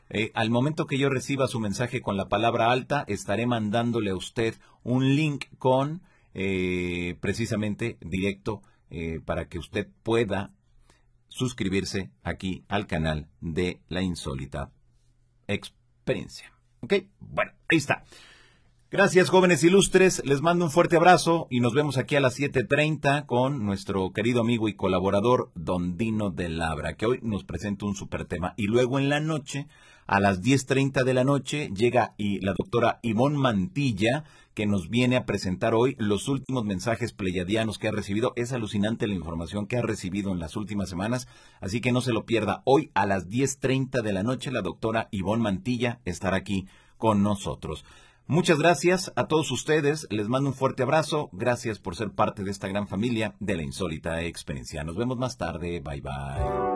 Eh, al momento que yo reciba su mensaje con la palabra alta, estaré mandándole a usted un link con eh, precisamente directo eh, para que usted pueda suscribirse aquí al canal de la insólita experiencia. ¿Ok? Bueno, ahí está. Gracias, jóvenes ilustres. Les mando un fuerte abrazo y nos vemos aquí a las 7.30 con nuestro querido amigo y colaborador Don Dino de Labra, que hoy nos presenta un super tema. Y luego en la noche, a las 10.30 de la noche, llega y la doctora Ivonne Mantilla, que nos viene a presentar hoy los últimos mensajes pleyadianos que ha recibido. Es alucinante la información que ha recibido en las últimas semanas, así que no se lo pierda. Hoy a las 10.30 de la noche, la doctora Ivonne Mantilla estará aquí con nosotros. Muchas gracias a todos ustedes, les mando un fuerte abrazo, gracias por ser parte de esta gran familia de la insólita experiencia. Nos vemos más tarde, bye bye.